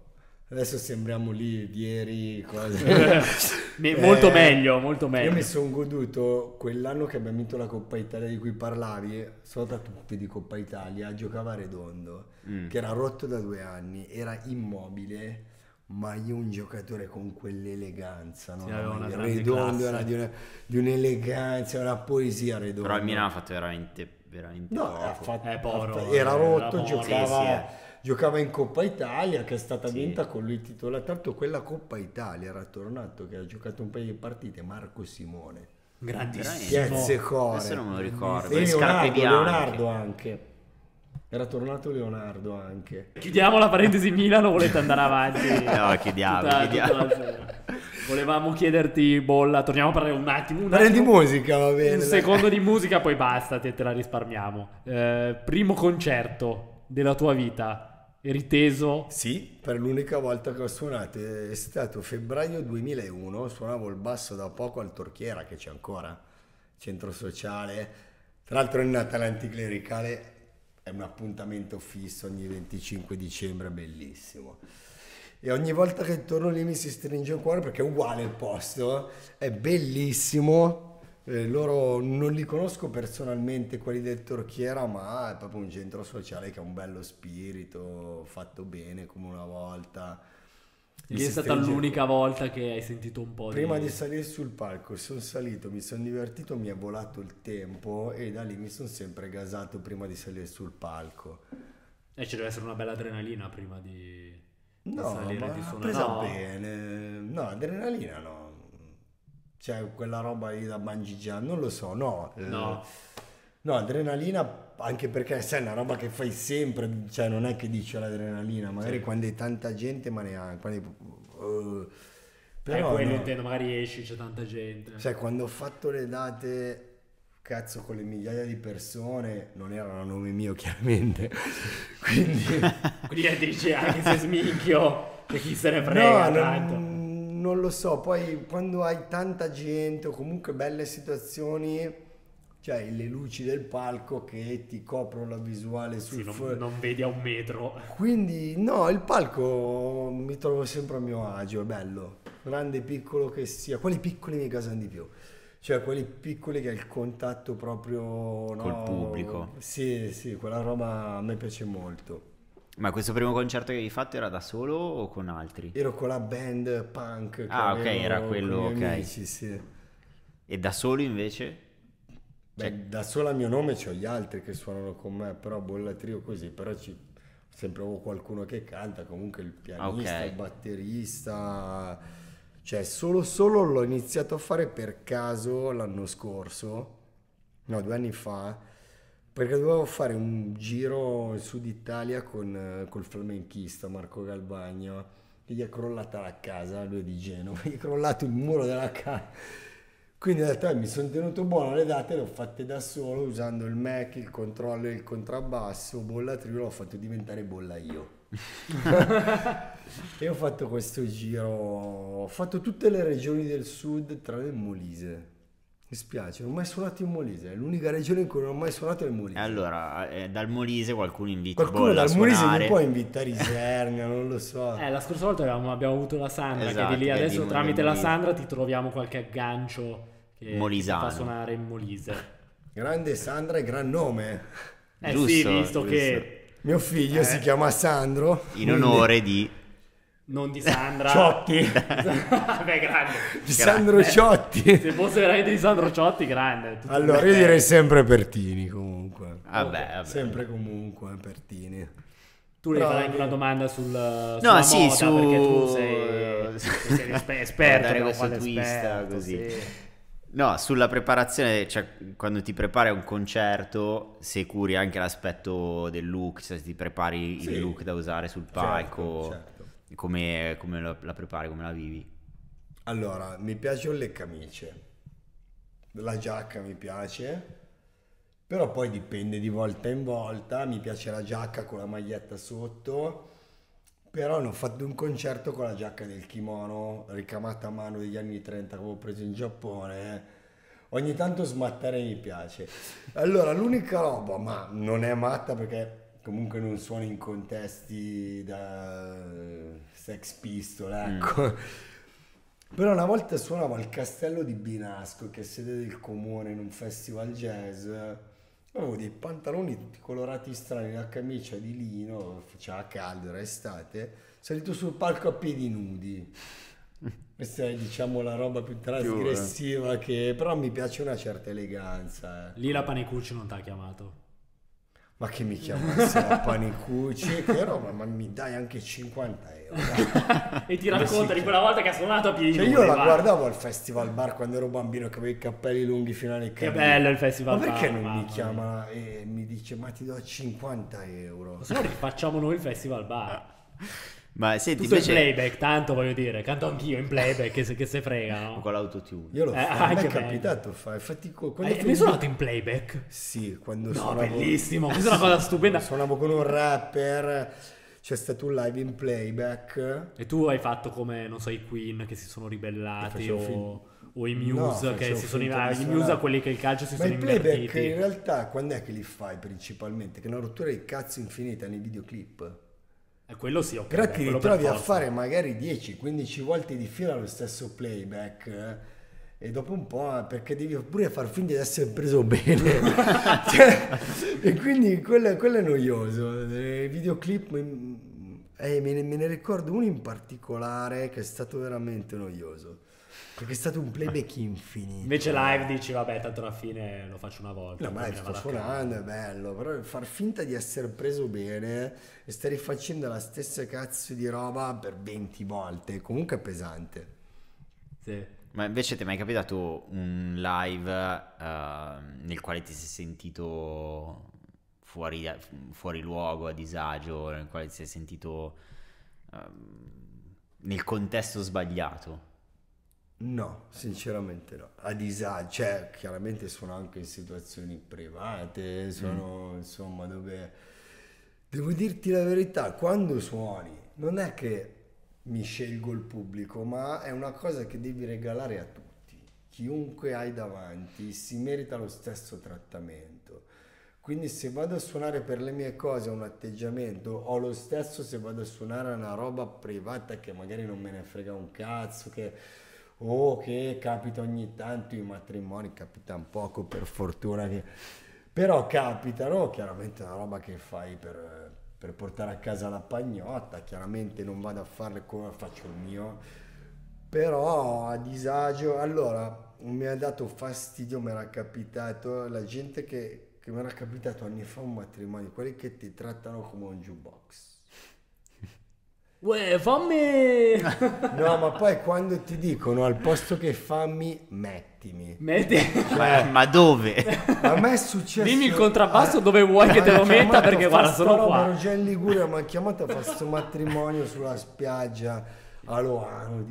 adesso sembriamo lì di ieri cose [laughs]
Me- molto
Eh,
meglio, molto
io
meglio.
mi sono goduto quell'anno che abbiamo vinto la Coppa Italia di cui parlavi sono da tutti di Coppa Italia giocava a Redondo
Mm.
che era rotto da due anni era immobile ma io un giocatore con quell'eleganza no?
Sì, aveva una
Il
grande
Redondo
classe.
era di, una- di un'eleganza una poesia Redondo
Però il Milan ha fatto veramente, veramente
No,
poco.
fatto-
Eh,
fatto- era rotto, giocava,
Sì, sì, eh.
giocava in Coppa Italia che è stata
Sì.
vinta con lui titolare. Tanto quella Coppa Italia era tornato che ha giocato un paio di partite Marco Simone.
Grandissimo.
Piazzecore.
Adesso non me lo ricordo.
E
Le scarpe
Leonardo. Leonardo anche. Era tornato Leonardo anche.
Chiudiamo la parentesi Milan o volete andare avanti? [laughs]
No, chiudiamo,
Tutta-
chiudiamo.
tutta. Volevamo chiederti, Bolla, torniamo a parlare un attimo. Un,
Parliamo di
attimo,
musica, va bene.
un
dai.
secondo di musica, poi basta, te, te la risparmiamo. Eh, primo concerto della tua vita, riteso
Sì, per l'unica volta che ho suonato è stato febbraio 2001, suonavo il basso da poco al Torchiera che c'è ancora, centro sociale. Tra l'altro è nata l'anticlericale, è un appuntamento fisso ogni 25 dicembre, bellissimo. E ogni volta che torno lì mi si stringe il cuore perché è uguale il posto, è bellissimo. Eh, loro non li conosco personalmente, quelli del Torchiera, ma è proprio un centro sociale che ha un bello spirito, fatto bene come una volta.
Lì è stata
stringe-
l'unica volta che hai sentito un po'
Prima
di...
di salire sul palco sono salito, mi sono divertito, mi è volato il tempo e da lì mi sono sempre gasato prima di salire sul palco.
Eh, ci deve essere una bella adrenalina prima di,
No,
salire
ma
di suonare.
presa
No.
bene. No, adrenalina no. Cioè, quella roba lì da bungee jump, non lo so, no. Eh,
No.
No, adrenalina anche perché sai, è una roba che fai sempre, cioè non è che dici l'adrenalina, magari quando hai tanta gente, ma neanche. Quando uh,
Eh,
però
quello
no.
intendo, magari esci, c'è tanta gente.
Cioè, quando ho fatto le date, cazzo, con le migliaia di persone, non erano a nome mio, chiaramente. [laughs] Quindi, [laughs]
Quindi eh, dici anche se sminchio, e chi se ne frega
no,
tanto.
non, non lo so. Poi, quando hai tanta gente o comunque belle situazioni, cioè le luci del palco che ti coprono la visuale sul
Sì, non, non vedi a un metro.
Quindi, no, il palco mi trovo sempre a mio agio, è bello. Grande, piccolo che sia. Quelli piccoli mi gasano di più. Cioè, quelli piccoli che hai il contatto proprio... no,
Col pubblico.
Sì, sì, quella roba a me piace molto.
Ma questo primo concerto che hai fatto era da solo o con altri?
Ero con la band punk che
Ah, ok, era quello, ok.
amici, sì.
E da solo invece?
Beh, da solo a mio nome c'ho gli altri che suonano con me, però bolla trio così, però ci sempre ho qualcuno che canta, comunque il pianista,
Ok.
il batterista, cioè solo solo l'ho iniziato a fare per caso l'anno scorso, no, due anni fa, perché dovevo fare un giro in Sud Italia con col flamenchista Marco Galbagno, che gli è crollata la casa, lui è di Genova, [laughs] gli è crollato il muro della casa. Quindi in realtà mi sono tenuto buono le date, le ho fatte da solo usando il Mac, il controller, il contrabbasso, bolla trio, l'ho fatto diventare bolla io. [laughs] e ho fatto questo giro, ho fatto tutte le regioni del sud tranne il Molise. Mi spiace, non ho mai suonato in Molise, è l'unica regione in cui non ho mai suonato è il Molise.
Allora, eh, dal Molise qualcuno invita
Qualcuno
Bolla a
dal Molise mi può invitare Isernia, non lo so. [laughs]
Eh, la scorsa volta avevamo, abbiamo avuto la Sandra che
Esatto,
è di lì.
che è di
Adesso
Mo-
tramite la. Sandra ti troviamo qualche aggancio che che ti
Molisano.
fa suonare in Molise. [laughs]
Grande Sandra e gran nome.
Eh
Giusto,
sì, visto
giusto.
che
Mio figlio
Eh.
si chiama Sandro.
In
quindi-
onore di...
non di Sandra. [laughs]
Ciotti. [laughs]
Vabbè, grande.
Di Sandro Ciotti. [laughs]
Se fosse veramente di Sandro Ciotti, grande. Tutto
Allora, io direi sempre Pertini comunque.
Vabbè, vabbè.
Sempre comunque Pertini.
Tu le farai anche una domanda sul sulla
No, sì,
moda,
su...
perché tu sei, sei esper- esperto,
dare
no?
questo twist
esperto,
così.
sì.
No, sulla preparazione, cioè quando ti prepari a un concerto, se curi anche l'aspetto del look, cioè se ti prepari
Sì.
il look da usare sul palco,
Certo, certo.
Come, come la, la prepari, come la vivi.
Allora, mi piacciono le camicie. La giacca mi piace. Però poi dipende di volta in volta. Mi piace la giacca con la maglietta sotto. Però hanno fatto un concerto con la giacca del kimono ricamata a mano degli anni 30 che avevo preso in Giappone. Ogni tanto smattare mi piace. Allora, l'unica roba, ma non è matta perché comunque non suono in contesti da Sex Pistol, ecco. Però una volta suonavo al castello di Binasco, che è sede del comune in un festival jazz. Avevo dei pantaloni tutti colorati strani, la camicia di lino, faceva caldo, era estate. Salito sul palco a piedi nudi. Questa è diciamo la roba più trasgressiva che... Però mi piace una certa eleganza. eh.
Lì la Panicucci non ti ha chiamato.
Ma che mi chiamasse a Panicucci, che roba, ma mi dai anche 50 euro.
e ti racconta di quella volta che ha suonato a piedi
Cioè io la
va.
guardavo al festival bar quando ero bambino che avevo i cappelli lunghi fino alle
Che
caviglie.
bello il festival
Ma perché
bar,
non
mamma
mi
mia.
chiama e mi dice ma ti do 50 euro?
Se no rifacciamo noi il festival bar.
Ma senti,
Tutto in
invece
playback, tanto voglio dire, canto anch'io in playback, che se, che se frega, no?
con l'autotune.
Io l'ho
Eh,
fatto, è capitato fare, infatti quando
mai
il-
suonato in playback?
Sì, quando
No,
suonavo...
bellissimo, questa è una cosa stupenda.
Suonavo con un rapper, c'è stato un live in playback.
E tu hai fatto come, non so, i Queen che si sono ribellati o,
film-
o i
No,
Muse che
facevo
si sono
di
i Muse a quelli che il calcio si
Ma
sono
il playback
invertiti.
in realtà quando è che li fai principalmente? Che è una rottura di cazzo infinita nei videoclip.
E quello sì, ok.
Però ti ritrovi a fare magari 10-15 volte di fila lo stesso playback. eh, E dopo un po', eh, perché devi pure far finta di essere preso bene. [laughs] Cioè, e quindi quello, quello è noioso. I videoclip, eh, me, ne, me ne ricordo uno in particolare che è stato veramente noioso. Perché è stato un playback infinito.
Invece live dici, vabbè, tanto alla fine lo faccio una volta.
No, ma
ne
sto suonando, è bello, però far finta di essere preso bene e stare facendo la stessa cazzo di roba per 20 volte, comunque è pesante.
Sì.
Ma invece ti è mai capitato un live eh, nel quale ti sei sentito fuori, fuori luogo, a disagio, nel quale ti sei sentito ehm, nel contesto sbagliato?
No, sinceramente no. A disagio, cioè chiaramente sono anche in situazioni private, sono insomma dove... Devo dirti la verità, quando suoni non è che mi scelgo il pubblico, ma è una cosa che devi regalare a tutti. Chiunque hai davanti si merita lo stesso trattamento. Quindi se vado a suonare per le mie cose un atteggiamento, ho lo stesso se vado a suonare una roba privata che magari non me ne frega un cazzo, che o che capita ogni tanto i matrimoni, capita un poco per fortuna che... Però capitano, chiaramente è una roba che fai per, per portare a casa la pagnotta, chiaramente non vado a farle come faccio il mio, però a disagio, allora mi ha dato fastidio, mi era capitato, la gente che, che mi era capitato anni fa un matrimonio, quelli che ti trattano come un jukebox.
Uè, fammi... [laughs]
No, ma poi quando ti dicono al posto che fammi, mettimi.
Metti...
Ma, ma dove?
A me è successo.
Dimmi il contrabbasso dove vuoi che te lo metta, perché guarda, sono qua.
Ero già in Liguria, mi ha chiamato a fare questo matrimonio sulla spiaggia a Loano.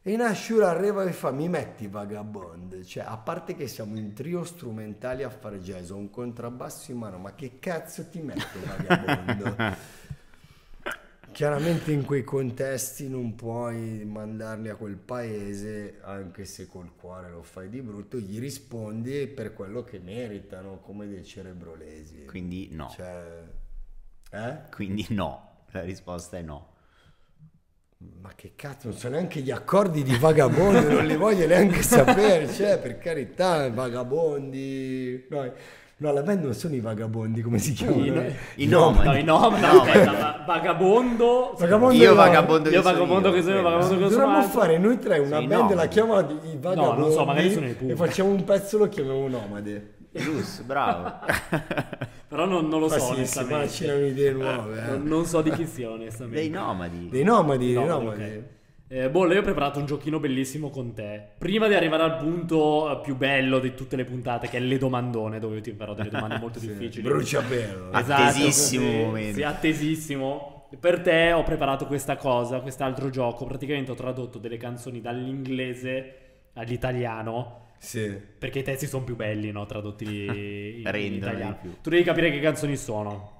E in Ashura arriva e fa: Mi metti vagabond. Cioè, a parte che siamo in trio strumentali a fare jazz, ho un contrabbasso in mano, ma che cazzo ti metto vagabondo? [laughs] Chiaramente in quei contesti non puoi mandarli a quel paese, anche se col cuore lo fai di brutto, gli rispondi per quello che meritano, come dei cerebrolesi.
Quindi no.
Cioè, eh?
Quindi no. La risposta è no.
Ma che cazzo, non so neanche gli accordi di vagabondo, non li voglio neanche sapere, cioè, per carità, vagabondi... No, no, la band non sono i vagabondi, come si chiamano?
I no-
i nomadi.
No, i nomadi,
No,
aspetta, ma vagabondo... [laughs]
Vagabondo
Io
no.
vagabondo che
Io vagabondo che sono io, vagabondo che sono
Dovremmo fare noi tre una band, la
nomadi.
chiamano i vagabondi
non so, magari sono i Puma.
e facciamo un pezzo lo chiamiamo nomade.
Giusto, bravo. [laughs]
Però non, non lo
Ma
so,
sì,
onestamente.
macinano idee nuove. eh.
Non, non so di chi sia, onestamente.
Dei nomadi.
Dei nomadi, dei
No,
nomadi.
ok. Eh, Bolle, io ho preparato un giochino bellissimo con te. Prima di arrivare al punto eh, più bello di tutte le puntate, che è le domandone, dove io ti farò delle domande [laughs] molto
Sì,
difficili.
Bruciapelo.
Esatto,
Attesissimo
così.
momento.
Sì, attesissimo. Per te ho preparato questa cosa, quest'altro gioco. Praticamente ho tradotto delle canzoni dall'inglese all'italiano.
Sì.
Perché i testi sono più belli, no? Tradotti in, in [laughs] italiano.
più.
Tu devi capire che canzoni sono.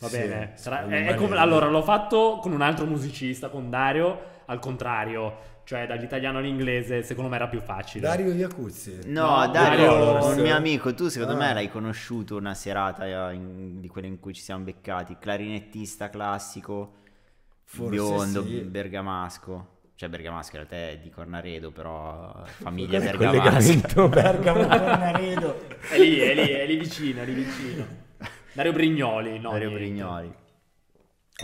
Va
Sì,
bene? Sarà- è- è come- allora, l'ho fatto con un altro musicista, con Dario, al contrario. Cioè, dall'italiano all'inglese, secondo me era più facile.
Dario Iacuzzi.
No,
No,
Dario,
Dario-
un mio amico, tu secondo me
Ah.
l'hai conosciuto una serata eh, in- di quelle in cui ci siamo beccati, clarinettista classico,
Forse
biondo,
sì.
bergamasco. Cioè bergamasco in realtà è di Cornaredo, però famiglia bergamasca. [laughs]
Bergamo Cornaredo.
È lì, è lì, è lì vicino, è lì vicino. Dario Brignoli, no?
Dario
niente.
Brignoli.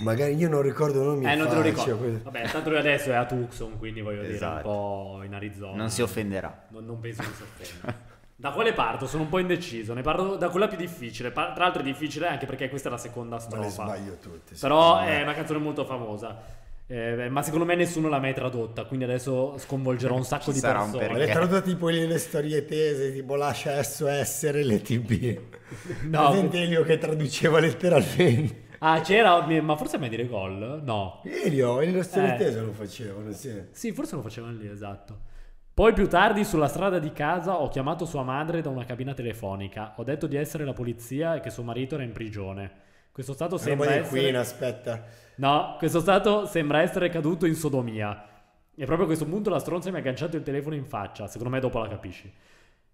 Magari io non ricordo nomi
Eh, non te lo ricordo. Vabbè, tanto lui adesso è a Tucson, quindi voglio dire,
Esatto.
un po' in Arizona.
Non si offenderà.
Non, non penso che si offenda. Da quale parto? Sono un po' indeciso. Ne parlo da quella più difficile. Tra l'altro è difficile anche perché questa è la seconda
Ma le
strofa.
sbaglio tutte.
Però
me.
è una canzone molto famosa. Eh, ma secondo me nessuno l'ha mai tradotta. Quindi adesso sconvolgerò un sacco
Ci
di
sarà un
persone.
Perché.
le tradotte tipo le storie tese, tipo lascia esso essere le TB. [laughs]
No,
Presente Elio che traduceva letteralmente.
Ah, c'era. Ma forse a me dire gol? No.
Elio, e le storie
Eh.
lo facevano, sì.
Sì, forse lo facevano lì, esatto. Poi più tardi sulla strada di casa ho chiamato sua madre da una cabina telefonica. Ho detto di essere la polizia e che suo marito era in prigione. Questo stato sembra essere...
Queen, aspetta.
No, questo stato sembra essere caduto in sodomia. E proprio a questo punto la stronza mi ha agganciato il telefono in faccia. Secondo me dopo la capisci.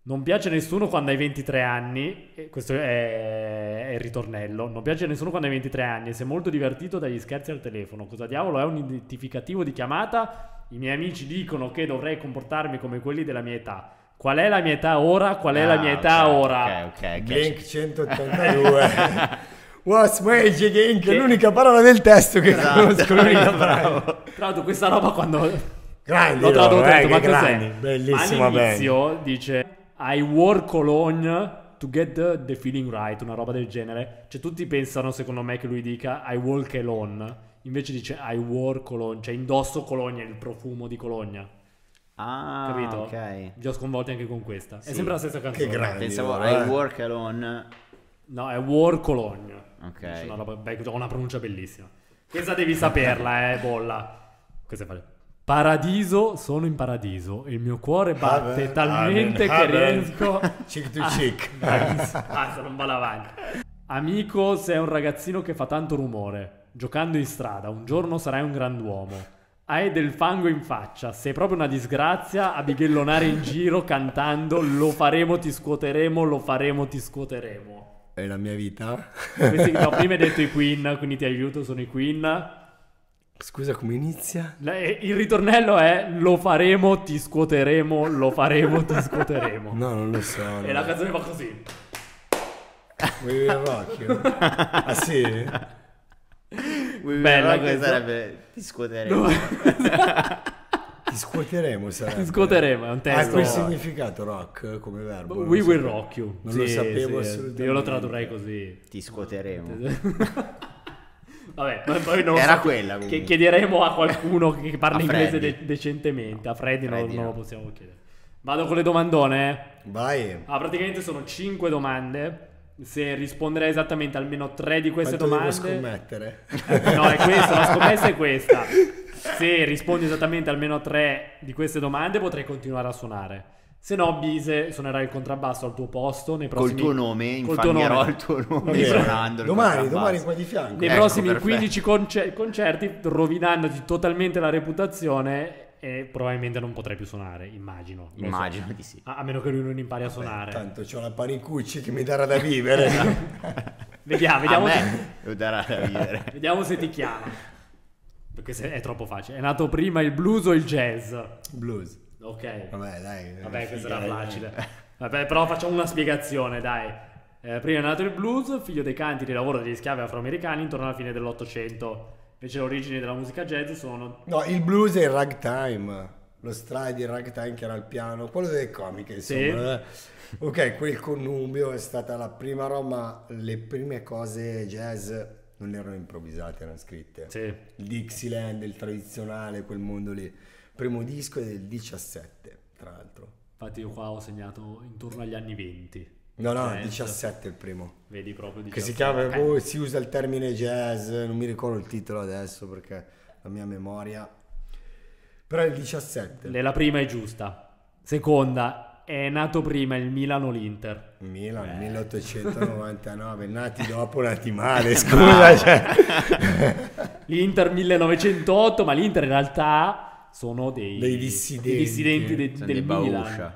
Non piace a nessuno quando hai 23 anni. questo è, è il ritornello. Non piace a nessuno quando hai 23 anni. E sei molto divertito dagli scherzi al telefono. Cosa diavolo è un identificativo di chiamata? I miei amici dicono che dovrei comportarmi come quelli della mia età. Qual è la mia età ora? Qual è la
Ah,
mia età
ok,
ora?
Ok, ok.
Blink 182. [laughs] What's magic Inc? È l'unica parola del testo che
Esatto,
conosco. l'unica
bravo.
parola.
Tra l'altro questa roba quando...
Grandi,
L'ho tradotto
eh,
detto,
che
ma cos'è?
grandi. Bellissima.
All'inizio dice I wore cologne to get the, the feeling right, una roba del genere. Cioè tutti pensano, secondo me, che lui dica I walk alone. Invece dice I wore cologne, cioè indosso cologne, il profumo di cologna.
Ah,
Capito?
ok.
Vi ho sconvolti anche con questa. È
Sì.
sempre la stessa canzone.
Che grande.
Pensavo
loro,
I
eh.
work alone.
No, è wore cologne.
Ok.
Dice Una, roba, beh, ho una pronuncia bellissima. Questa devi saperla, eh, bolla. Questa è facile. Paradiso, sono in paradiso. Il mio cuore batte
Amen,
talmente
amen,
che
amen.
riesco. [laughs]
Cheek to
Ah, [laughs] bravissimo. Basta, non vado avanti. Amico, sei un ragazzino che fa tanto rumore. Giocando in strada, un giorno sarai un grand'uomo. Hai del fango in faccia, sei proprio una disgrazia a bighellonare in giro cantando lo faremo, ti scuoteremo, lo faremo, ti scuoteremo.
È la mia vita.
Questi, no, prima hai detto i [laughs] Queen, quindi ti aiuto, sono i Queen.
Scusa, come inizia?
Eh, Il ritornello è lo faremo, ti scuoteremo, lo faremo, ti scuoteremo.
No, non lo so.
E la canzone va così.
Vuoi vedere Rocchio? Ah sì?
Bella
che
questa.
sarebbe ti scuoteremo.
Ti scuoteremo, sarebbe.
Ti scuoteremo, è un
Ha
testo.
quel significato rock come verbo.
We
lo
will
sapevo.
rock you.
Non lo
Sì,
sapevo
sì,
assolutamente.
Io lo tradurrei così.
Ti scuoteremo. [laughs]
Vabbè, poi- poi non
Era
so-
quella,
Che chiederemo a qualcuno [laughs] che parla inglese de- decentemente. A Freddy, non-
Freddy
non,
no.
lo possiamo chiedere. Vado con le domandone. eh.
Vai.
Ah, praticamente sono 5 domande. Se risponderei esattamente almeno 3 di queste
Quanto devo
domande.
scommettere?
No, è questa, la scommessa è questa. [laughs] Se rispondi esattamente almeno a 3 di queste domande, potrei continuare a suonare. Se no, Bise suonerai il contrabbasso al tuo posto nei
Col
prossimi
tuo nome,
col tuo
infangherò
nome.
il tuo nome
bene.
suonando
Domani, domani qua di fianco.
nei
Ecco,
prossimi
perfetto.
15 conce- concerti, rovinandoti totalmente la reputazione e probabilmente non potrai più suonare, immagino. Non so.
Immagino di sì.
A, a meno che lui non impari a suonare.
Tanto c'ho la panicucci che mi darà da vivere.
Vediamo, [laughs] vediamo,
a
se,
darà da vivere. [laughs]
vediamo se ti chiama. Perché se- è troppo facile. È nato prima il blues o il jazz?
Blues.
Ok.
Vabbè, dai.
Vabbè, questa era facile. [laughs] Vabbè, però facciamo una spiegazione, dai. Eh, prima è nato il blues, figlio dei canti di lavoro degli schiavi afroamericani intorno alla fine dell'Ottocento. Invece le origini della musica jazz sono...
No, il blues è il ragtime. Lo stride, il ragtime che era al piano. Quello delle comiche,
Sì.
insomma. eh. Ok, quel connubio è stata la prima roba. Le prime cose jazz non erano improvvisate, erano scritte.
Sì.
Il Dixieland, il tradizionale, quel mondo lì. Primo disco è del 17, tra l'altro.
Infatti io qua ho segnato intorno agli anni 20.
No, no,
Jazz.
17 è il primo.
Vedi proprio
Che si
17.
chiama, boh, si usa il termine jazz, non mi ricordo il titolo adesso perché la mia memoria. Però è il 17.
le- La prima è giusta. Seconda, è nato prima il Milan o l'Inter.
Milan 1899, nati dopo, nati [laughs] male, scusa. cioè.
L'Inter 1908, ma l'Inter in realtà sono dei,
Dei dissidenti.
dei dissidenti de- del
dei
Milan.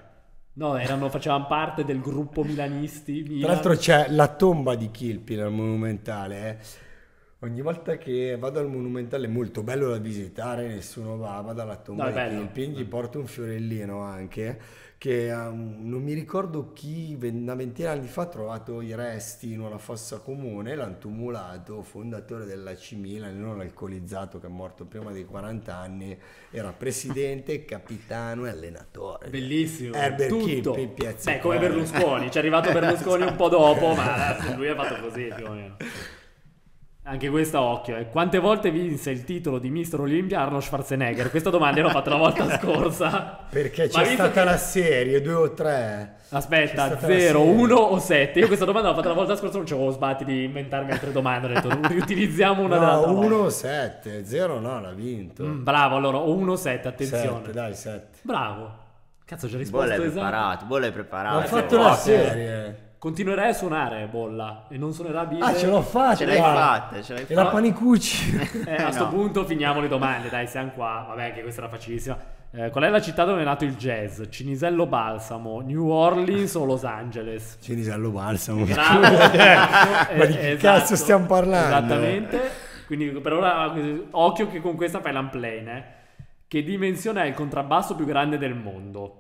No, erano, facevano parte del gruppo milanisti. Milan.
Tra l'altro c'è la tomba di Kilpin al monumentale. eh. Ogni volta che vado al Monumentale è molto bello da visitare, nessuno va, vado alla tomba
No,
di
bello.
Kilpin, gli porto un fiorellino anche, che um, non mi ricordo chi una ventina di anni fa ha trovato i resti in una fossa comune, l'hanno tumulato, fondatore dell'AC Milan, non alcolizzato che è morto prima dei 40 anni, era presidente, [laughs] capitano e allenatore.
Bellissimo.
Herbert
tutto.
Piazza
Beh, come. Berlusconi. Ci è arrivato [laughs] Berlusconi un po' dopo, ma [laughs] lui ha fatto così più o meno. Anche questa occhio. eh. Quante volte vinse il titolo di Mister Olympia Arnold Schwarzenegger? Questa domanda l'ho fatta la volta [laughs] scorsa.
Perché c'è stata
che-
la serie, due o tre.
Aspetta,
stata la
0,
serie.
1 o 7? Io questa domanda l'ho fatta la volta scorsa, non c'avevo sbatti di inventarmi altre domande. Ho detto, [laughs] riutilizziamo una
No,
dell'altra
1
volta.
o 7, 0 no, l'ha vinto.
Mm, bravo, allora, o 1 o 7, attenzione.
7, dai, 7.
Bravo. Cazzo, ho già risposto
è
esatto.
preparato, Bolla è preparato.
Ho fatto
sì,
la serie.
Continuerai a suonare, Bolla, e non suonerà bise.
Ah, ce l'ho fatta.
Ce l'hai fatta, ce l'hai
E la
fatta.
panicucci. [laughs]
Eh, a sto
No.
punto finiamo le domande, dai, siamo qua. Vabbè, anche questa era facilissima. Eh, qual è la città dove è nato il jazz? Cinisello Balsamo, New Orleans o Los Angeles?
Cinisello Balsamo.
Bravo. [laughs]
Ma di
Eh,
che
esatto.
cazzo stiamo parlando?
Esattamente. Quindi per ora, occhio che con questa fai l'unplane. Eh. Che dimensione è il contrabbasso più grande del mondo?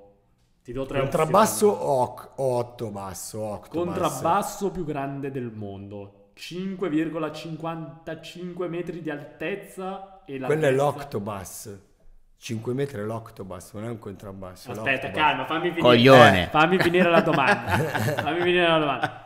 Ti do tre
Contrabbasso
opzioni.
8 basso, 8
Contrabbasso più grande del mondo. 5,55 metri di altezza e la
Quello è l'octobus. 5 metri è l'octobus, non è un contrabbasso.
Aspetta,
l'octobus.
calma, fammi finire.
Coglione.
Eh, fammi finire la domanda. [laughs] fammi finire la domanda.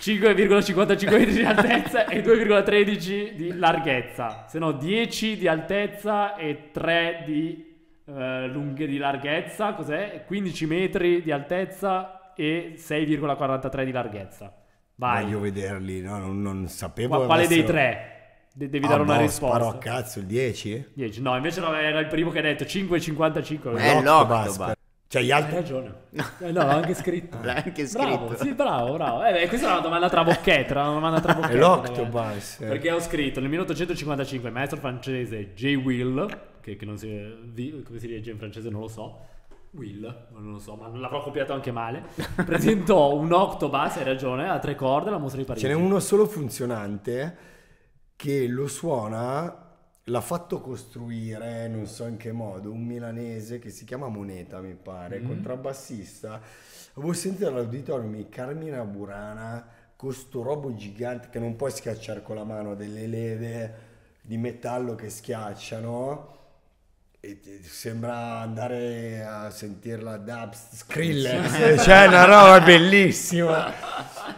5,55 metri di altezza e 2,13 di larghezza. Se no 10 di altezza e 3 di eh, lunghe di larghezza. Cos'è? 15 metri di altezza e 6,43 di larghezza. Vai.
Voglio vederli, no, non, non sapevo.
Qua- quale dei
avessero-
tre? De- devi
Ah,
dare una
boh,
risposta.
Sparo a cazzo, il 10?
10. No, invece no, era il primo che ha detto 5,55.
Eh,
Hai
l'octobus.
Cioè, gli altri...
ragione. Eh, no, l'ho anche scritto. [laughs]
L'hai anche
Bravo,
scritto.
sì, bravo, bravo. Eh, beh, questa era una domanda tra bocchette, era una domanda [laughs] tra bocchette.
È l'octobus. eh.
Perché ho scritto nel 1855 il maestro francese J. Will, che, che non si, come si legge in francese non lo so, Will, non lo so, ma l'avrò copiato anche male, [laughs] presentò un octobus, hai ragione, a tre corde alla mostra di Parigi.
Ce n'è uno solo funzionante che lo suona, l'ha fatto costruire, non so in che modo, un milanese che si chiama Moneta, mi pare,
Mm.
contrabbassista. Avevo sentito all'auditorio mi Carmina Burana con sto robo gigante che non puoi schiacciare con la mano, delle leve di metallo che schiacciano. E sembra andare a sentirla dub Skrillex, [laughs] cioè una roba bellissima.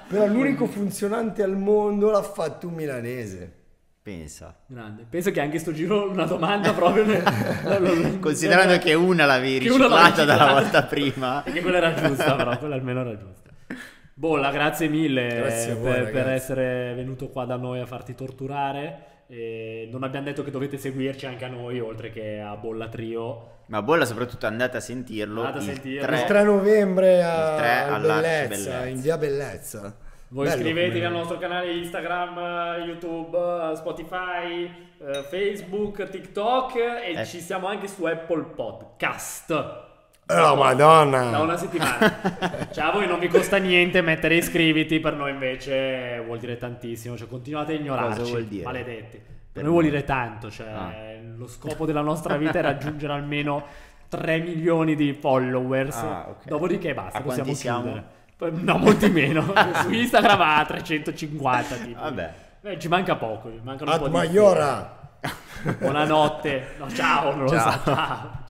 Però l'unico funzionante al mondo l'ha fatto un milanese.
Pensa.
Grande. Penso che anche sto giro una domanda proprio... nel- [laughs]
Considerando che una l'avevi riciclata dalla volta prima.
Perché quella era giusta, però, quella almeno era giusta. Bolla, grazie mille
Grazie a voi,
per, per essere venuto qua da noi a farti torturare. E non abbiamo detto che dovete seguirci anche a noi, oltre che a Bolla Trio.
Ma Bolla soprattutto andate a sentirlo.
Andate a
il
sentirlo.
3.
Il 3 novembre a
Il 3
al
all'Arci
Bellezza,
Bellezza.
in via Bellezza.
Voi
Bello
iscrivetevi
come-
al nostro canale Instagram, YouTube, Spotify, eh, Facebook, TikTok e
Eh.
ci siamo anche su Apple Podcast.
Oh, madonna!
Da una settimana. [laughs] cioè, a voi non vi costa niente mettere iscriviti, per noi invece vuol dire tantissimo. Cioè, continuate a ignorarci.
Cosa vuol dire?
Maledetti. Per noi vuol dire tanto. Cioè,
Ah.
lo scopo della nostra vita è raggiungere almeno 3 milioni di followers.
Ah, ok.
Dopodiché basta,
A
possiamo
quanti siamo?
No, molti meno. [laughs] Su Instagram a 350 tipo.
Vabbè.
Beh, ci manca poco, ci mancano un po'
Ad
di
Maiora!
Buonanotte. No, ciao, non lo
Ciao.
so. Ciao.